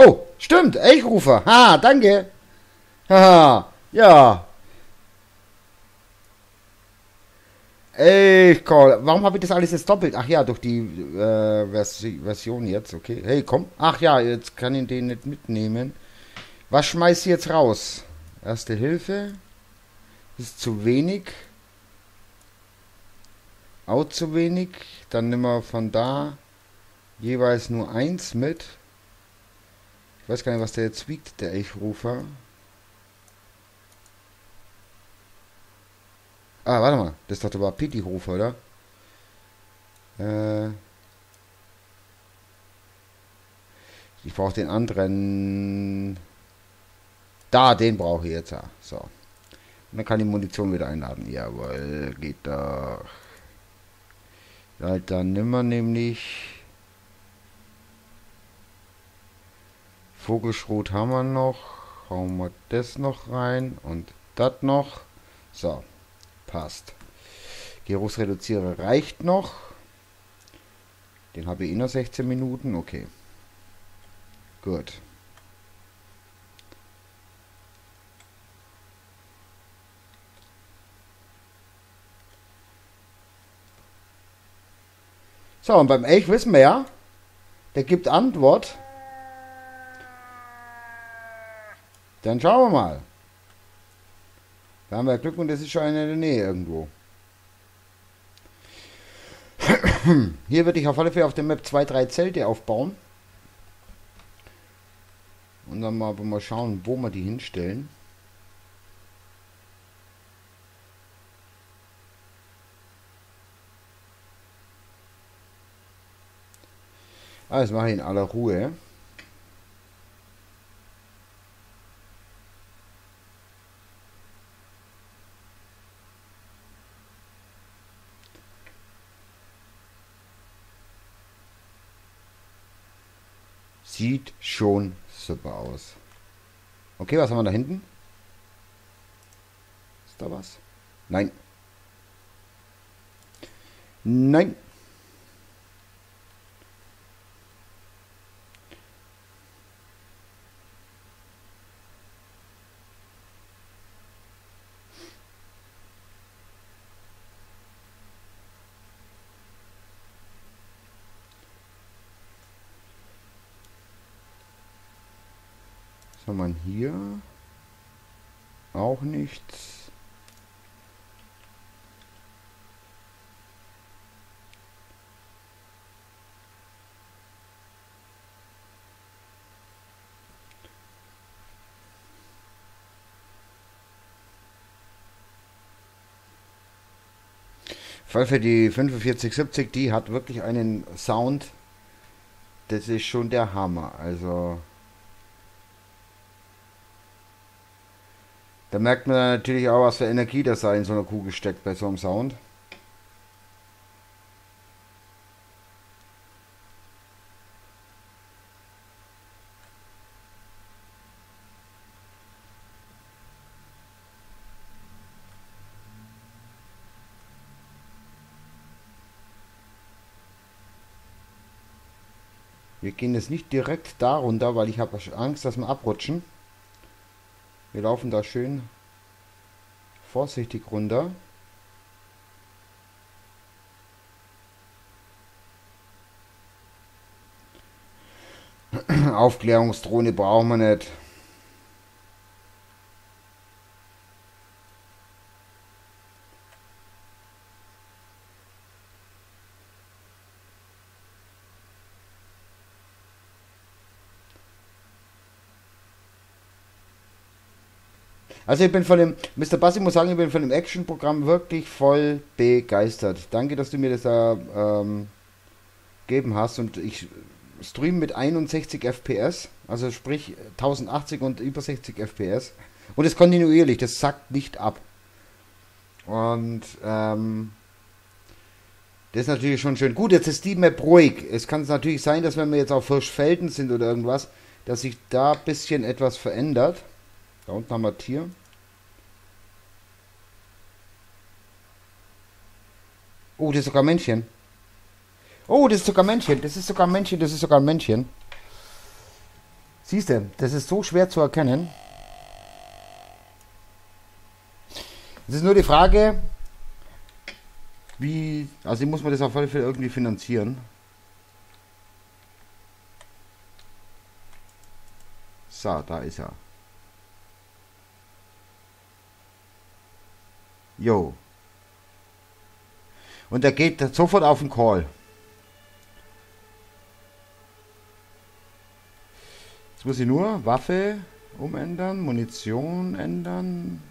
Oh, stimmt, Elchrufer. Ha, danke. Haha, ja. Elchcall. Warum habe ich das alles jetzt doppelt? Ach ja, durch die äh, Vers Version jetzt, okay. Hey, komm. Ach ja, jetzt kann ich den nicht mitnehmen. Was schmeißt ich jetzt raus? Erste Hilfe. Ist zu wenig. Auch zu wenig. Dann nehmen wir von da jeweils nur eins mit. Ich weiß gar nicht, was der jetzt wiegt, der Elchrufer. Ah, warte mal. Das ist doch der Pity-Rufer, oder? Äh ich brauche den anderen. Da, den brauche ich jetzt. So. Und dann kann die Munition wieder einladen. Jawohl, geht doch. Alter, nimmer nämlich. Vogelschrot haben wir noch. Hauen wir das noch rein und das noch. So, passt. Geruchsreduzierer reicht noch. Den habe ich in der 16 Minuten. Okay. Gut. So, und beim Elch wissen wir ja, der gibt Antwort. Dann schauen wir mal. Da haben wir Glück und das ist schon in der Nähe irgendwo. <clears throat> Hier würde ich auf alle Fälle auf der Map zwei, drei Zelte aufbauen. Und dann mal, mal schauen, wo wir die hinstellen. Alles mache ich in aller Ruhe. Sieht schon super aus. Okay, was haben wir da hinten? Ist da was? Nein. Nein. kann man hier auch nichts. Fall für die 4570, die hat wirklich einen Sound. Das ist schon der Hammer. Also. Da merkt man natürlich auch, was für Energie da in so einer Kugel steckt bei so einem Sound. Wir gehen jetzt nicht direkt da runter, weil ich habe Angst, dass wir abrutschen. Wir laufen da schön vorsichtig runter. <clears throat> Aufklärungsdrohne brauchen wir nicht. Also ich bin von dem, Mr. Bass, ich muss sagen, ich bin von dem Action-Programm wirklich voll begeistert. Danke, dass du mir das da ähm, gegeben hast und ich stream mit 61 FPS, also sprich 1080 und über 60 FPS und es kontinuierlich, das sackt nicht ab. Und ähm, das ist natürlich schon schön. Gut, jetzt ist die Map ruhig. Es kann natürlich sein, dass wenn wir jetzt auf Hirschfelden sind oder irgendwas, dass sich da ein bisschen etwas verändert. Da unten haben wir Tier. Oh, das ist sogar ein Männchen. Oh, das ist sogar ein Männchen. Das ist sogar ein Männchen. Das ist sogar ein Männchen. Siehst du, das ist so schwer zu erkennen. Es ist nur die Frage, wie. Also, muss man das auf alle Fälle irgendwie finanzieren. So, da ist er. Jo. Und er geht sofort auf den Call. Jetzt muss ich nur Waffe umändern, Munition ändern,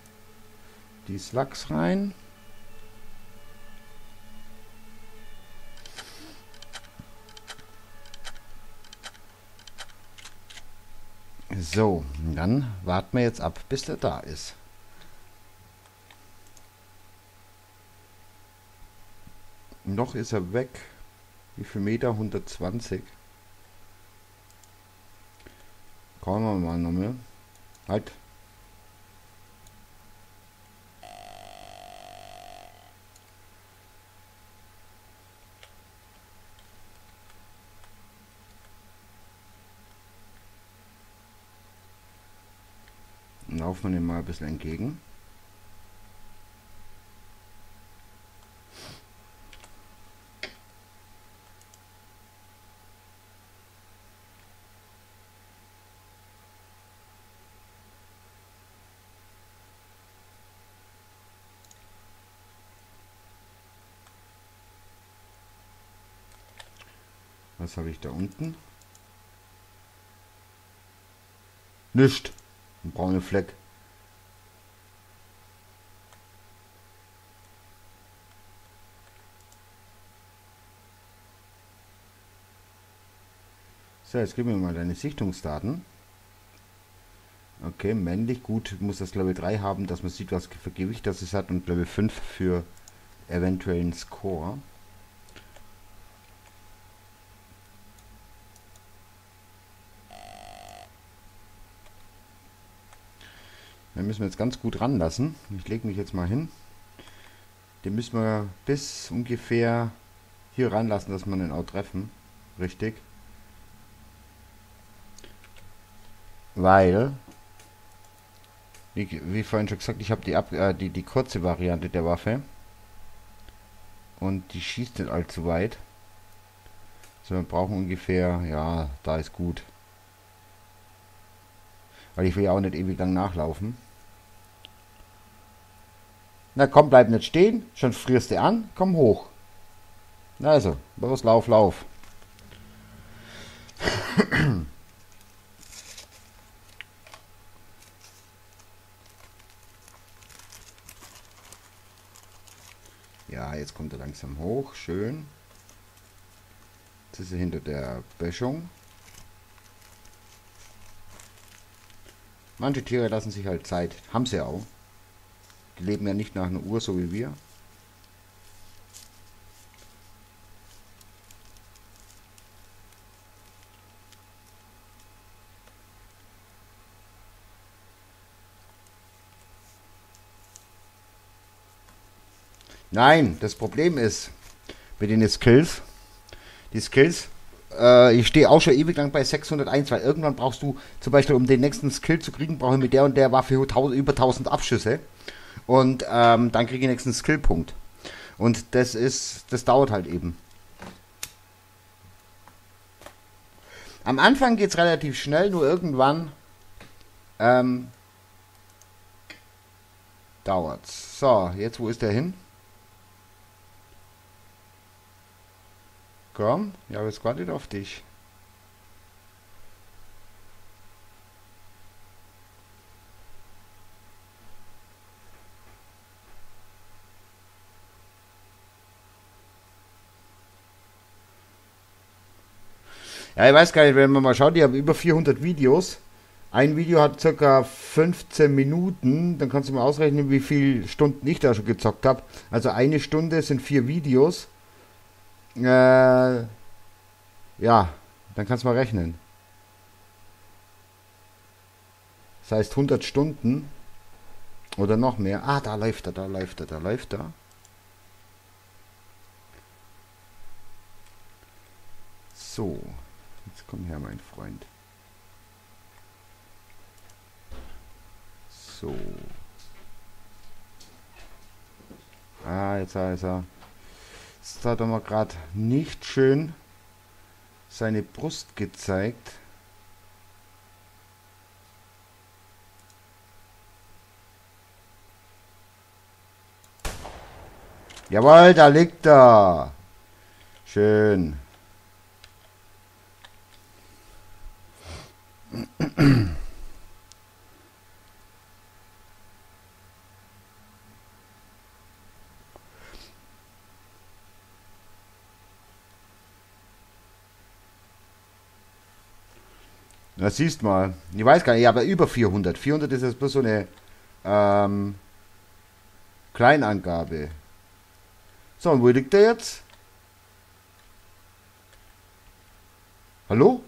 die Slugs rein. So, dann warten wir jetzt ab, bis der da ist. Noch ist er weg. Wie viel Meter? 120. Kommen wir mal nochmal. Halt. Laufen wir dem mal ein bisschen entgegen. Habe ich da unten? Nicht. Ein brauner Fleck. So, jetzt gib mir mal deine Sichtungsdaten. Okay, männlich, gut, muss das Level 3 haben, dass man sieht, was für Gewicht das es hat und Level 5 für eventuellen Score. Den müssen wir jetzt ganz gut ranlassen. Ich lege mich jetzt mal hin. Den müssen wir bis ungefähr hier ranlassen, dass wir den auch treffen. Richtig. Weil, wie, wie vorhin schon gesagt, ich habe die, äh, die, die kurze Variante der Waffe. Und die schießt nicht allzu weit. So, wir brauchen ungefähr, ja, da ist gut. Weil ich will ja auch nicht ewig lang nachlaufen. Na komm, bleib nicht stehen. Schon frierst du an. Komm hoch. Also, los, lauf, lauf. <clears throat> Ja, jetzt kommt er langsam hoch. Schön. Jetzt ist er hinter der Böschung. Manche Tiere lassen sich halt Zeit. Haben sie auch. Die leben ja nicht nach einer Uhr, so wie wir. Nein, das Problem ist mit den Skills, die Skills, äh, ich stehe auch schon ewig lang bei 601, weil irgendwann brauchst du zum Beispiel, um den nächsten Skill zu kriegen, brauche ich mit der und der Waffe über 1000 Abschüsse und ähm, dann kriege ich nächsten Skillpunkt. Und das ist, das dauert halt eben. Am Anfang geht es relativ schnell, nur irgendwann ähm, dauert's. So, jetzt wo ist der hin? Komm, ich habe jetzt gewartet auf dich. Ja, ich weiß gar nicht, wenn man mal schaut, ich habe über 400 Videos. Ein Video hat ca. 15 Minuten. Dann kannst du mal ausrechnen, wie viele Stunden ich da schon gezockt habe. Also eine Stunde sind vier Videos. Äh, ja, dann kannst du mal rechnen. Das heißt 100 Stunden oder noch mehr. Ah, da läuft er, da läuft er, da läuft er. So, komm her, mein Freund. So. Ah, jetzt ist er. Jetzt hat er mal gerade nicht schön seine Brust gezeigt. Jawohl, da liegt er. Schön. Na, siehst mal. Ich weiß gar nicht, aber über 400. 400 ist jetzt bloß so eine ähm, Kleinangabe. So, und wo liegt der jetzt? Hallo?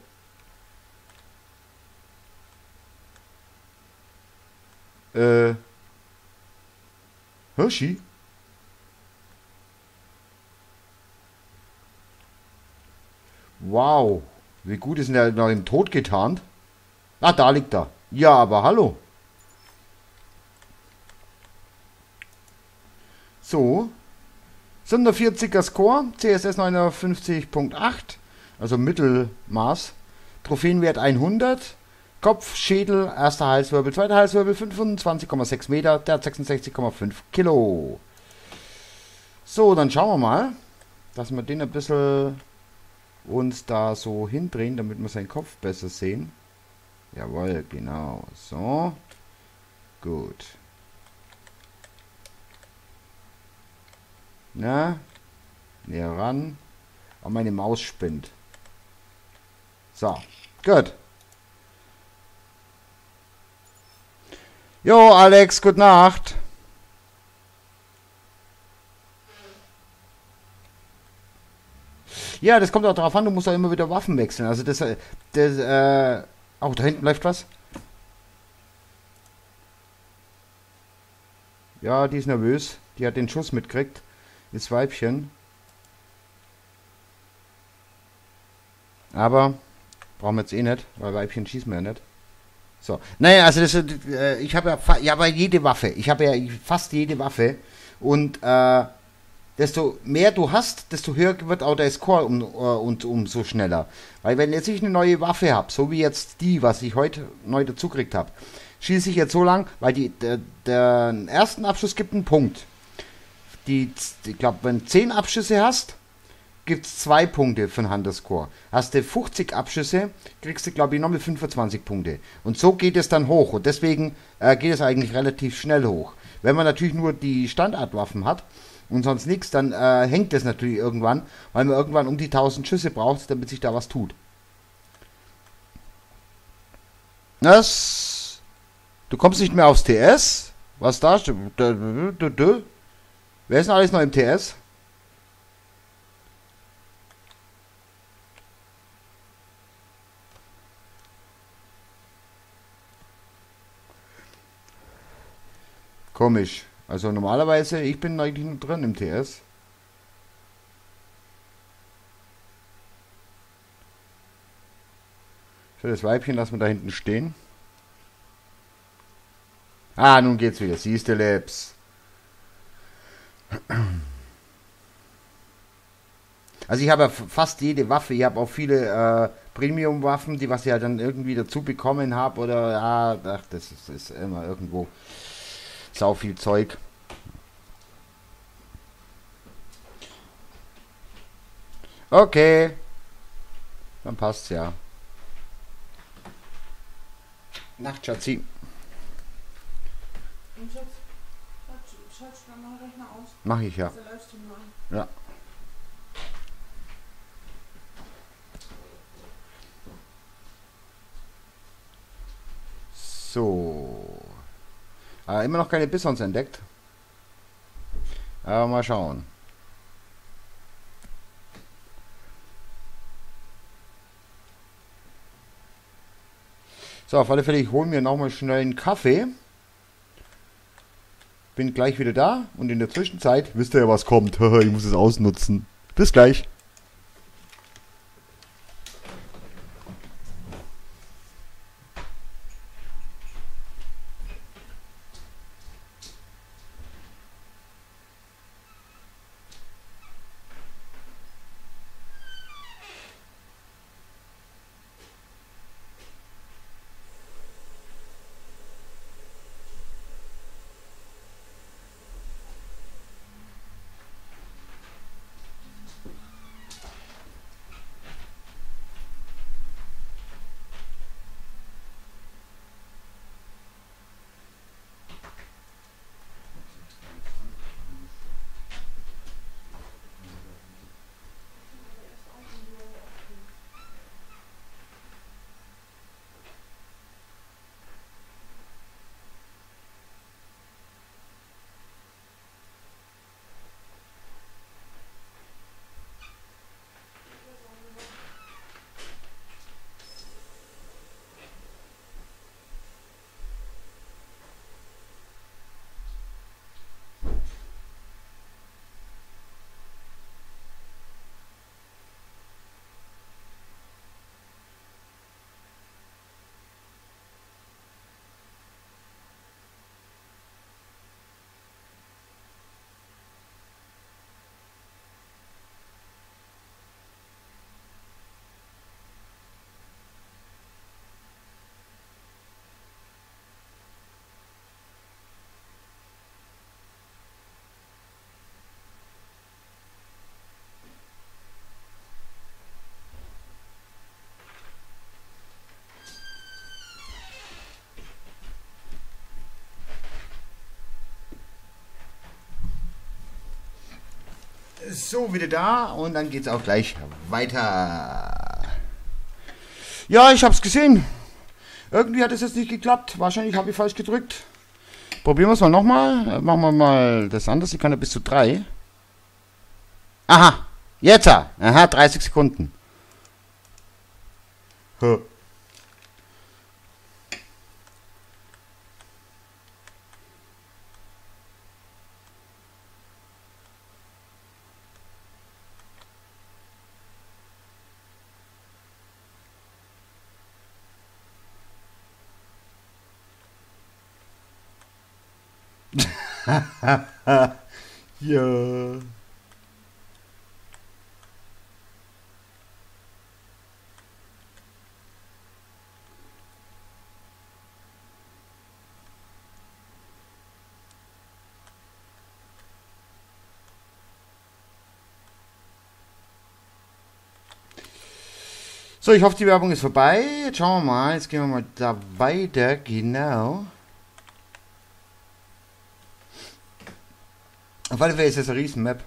Äh. Hirschi? Wow. Wie gut ist denn der noch im Tod getarnt? Ah, da liegt er. Ja, aber hallo. So. 140er Score, CSS 59.8, also Mittelmaß. Trophäenwert 100. Kopf, Schädel, erster Halswirbel, zweiter Halswirbel, 25,6 Meter, der hat 66,5 Kilo. So, dann schauen wir mal, dass wir den ein bisschen uns da so hindrehen, damit wir seinen Kopf besser sehen. Jawohl, genau. So. Gut. Na? Näher ran. Aber meine Maus spinnt. So. Gut. Jo, Alex, gute Nacht. Ja, das kommt auch darauf an, du musst auch immer wieder Waffen wechseln. Also das, äh, das äh, oh, da hinten läuft was. Ja, die ist nervös. Die hat den Schuss mitkriegt. Das Weibchen. Aber brauchen wir jetzt eh nicht, weil Weibchen schießen wir ja nicht. So. Naja, also das, äh, ich habe ja, ja aber jede Waffe. Ich habe ja fast jede Waffe. Und äh, desto mehr du hast, desto höher wird auch der Score um, uh, und umso schneller. Weil wenn jetzt ich eine neue Waffe habe, so wie jetzt die, was ich heute neu dazukriegt habe, schieße ich jetzt so lang, weil die, der, der ersten Abschuss gibt einen Punkt. Die, ich glaube, wenn du 10 Abschüsse hast, gibt es 2 Punkte für einen Hunter-Score. Hast du 50 Abschüsse, kriegst du, glaube ich, nochmal 25 Punkte. Und so geht es dann hoch. Und deswegen äh, geht es eigentlich relativ schnell hoch. Wenn man natürlich nur die Standardwaffen hat und sonst nichts, dann äh, hängt das natürlich irgendwann, weil man irgendwann um die 1000 Schüsse braucht, damit sich da was tut. Das. Du kommst nicht mehr aufs TS? Was da? Wer ist denn alles noch im TS? Komisch. Also normalerweise, ich bin eigentlich nur drin im TS. So, das Weibchen lassen wir da hinten stehen. Ah, nun geht's wieder. Siehst du, Lips. Also ich habe ja fast jede Waffe. Ich habe auch viele äh, Premium-Waffen, die was ich ja dann irgendwie dazu bekommen habe. Oder ja, ach, das ist, ist immer irgendwo sau viel Zeug. Okay. Dann passt's ja. Nacht, Schatzi. Mach ich ja. Ja. So. Äh, immer noch keine Bissons entdeckt. Aber mal schauen. So, auf alle Fälle, ich hole mir nochmal schnell einen Kaffee. Bin gleich wieder da und in der Zwischenzeit wisst ihr ja, was kommt. <laughs> ich muss es ausnutzen. Bis gleich. So, wieder da und dann geht's auch gleich weiter. Ja, ich hab's gesehen. Irgendwie hat es jetzt nicht geklappt. Wahrscheinlich habe ich falsch gedrückt. Probieren wir es mal nochmal. Machen wir mal das anders. Ich kann ja bis zu drei. Aha, jetzt. Aha, 30 Sekunden. Huh. <laughs> ja. So, ich hoffe, die Werbung ist vorbei. Jetzt schauen wir mal. Jetzt gehen wir mal da weiter. Genau. Auf alle Fälle ist das eine riesen Map.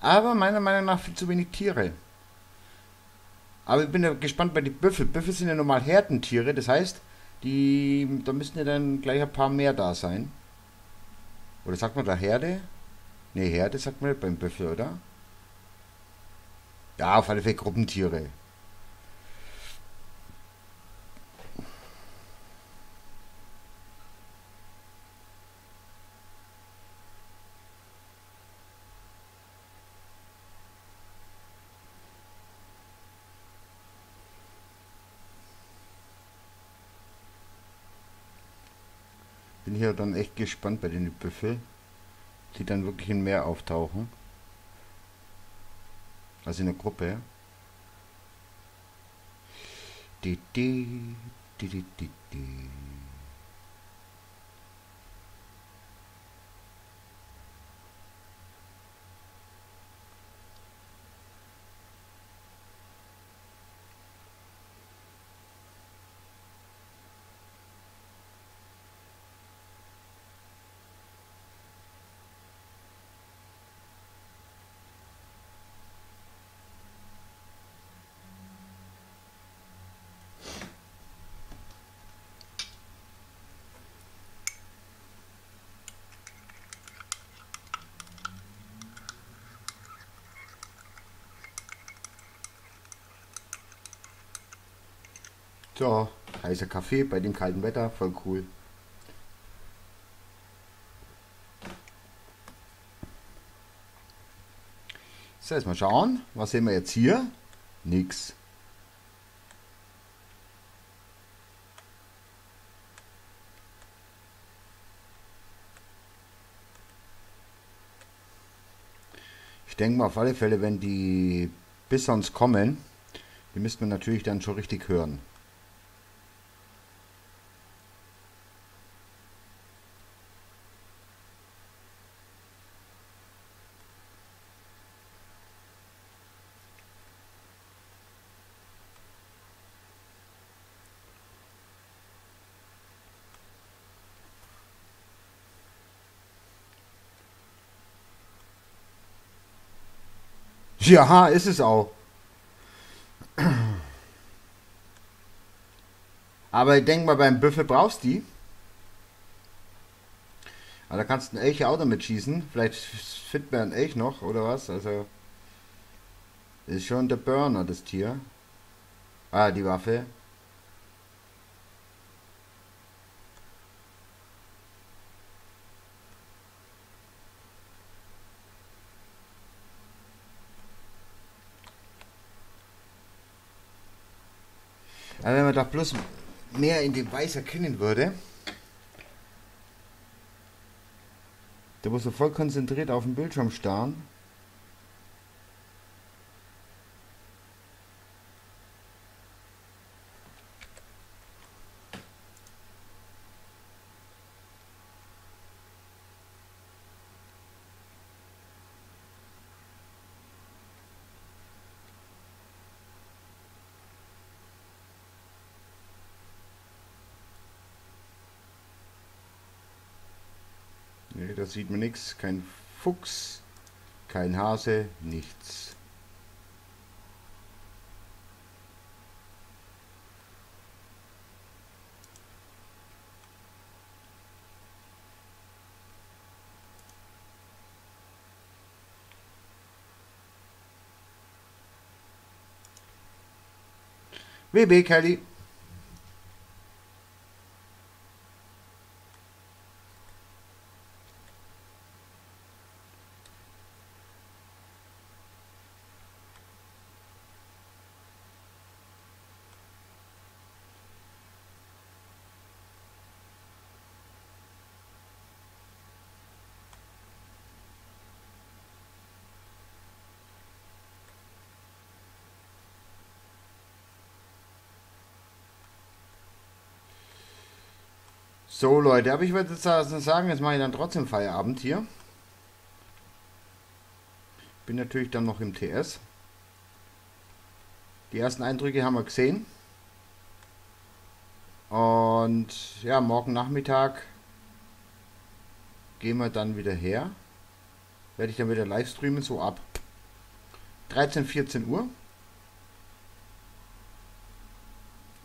Aber meiner Meinung nach viel zu wenig Tiere. Aber ich bin ja gespannt bei den Büffel. Büffel sind ja normal Herdentiere, das heißt, die, da müssten ja dann gleich ein paar mehr da sein. Oder sagt man da Herde? Ne, Herde sagt man beim Büffel, oder? Ja, auf alle Fälle Gruppentiere. Hier dann echt gespannt bei den Büffel, die dann wirklich in Meer auftauchen. Also in der Gruppe. Die, die, die, die, die, die. So, heißer Kaffee bei dem kalten Wetter, voll cool. So, jetzt mal schauen. Was sehen wir jetzt hier? Nix. Ich denke mal auf alle Fälle, wenn die Bissons kommen, die müssten wir natürlich dann schon richtig hören. Ja, ist es auch. Aber ich denke mal, beim Büffel brauchst du die. Aber da kannst du einen Elch auch damit schießen. Vielleicht findet man einen Elch noch, oder was? Also, ist schon der Burner, das Tier. Ah, die Waffe. Man da bloß mehr in dem Weiß erkennen würde, der muss so voll konzentriert auf den Bildschirm starren. Ne, da sieht man nichts. Kein Fuchs, kein Hase, nichts. WB Kelly. So Leute, aber ich würde jetzt sagen, jetzt mache ich dann trotzdem Feierabend hier. Bin natürlich dann noch im TS. Die ersten Eindrücke haben wir gesehen. Und ja, morgen Nachmittag gehen wir dann wieder her. Werde ich dann wieder live streamen, so ab 13, 14 Uhr.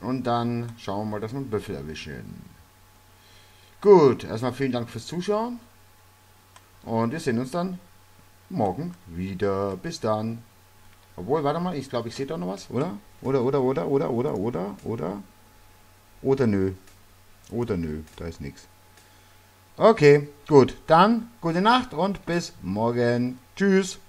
Und dann schauen wir mal, dass wir einen Büffel erwischen. Gut, erstmal vielen Dank fürs Zuschauen. Und wir sehen uns dann morgen wieder. Bis dann. Obwohl, warte mal, ich glaube, ich sehe da noch was, oder? Oder, oder, oder, oder, oder, oder, oder. Oder nö. Oder nö, da ist nichts. Okay, gut. Dann gute Nacht und bis morgen. Tschüss.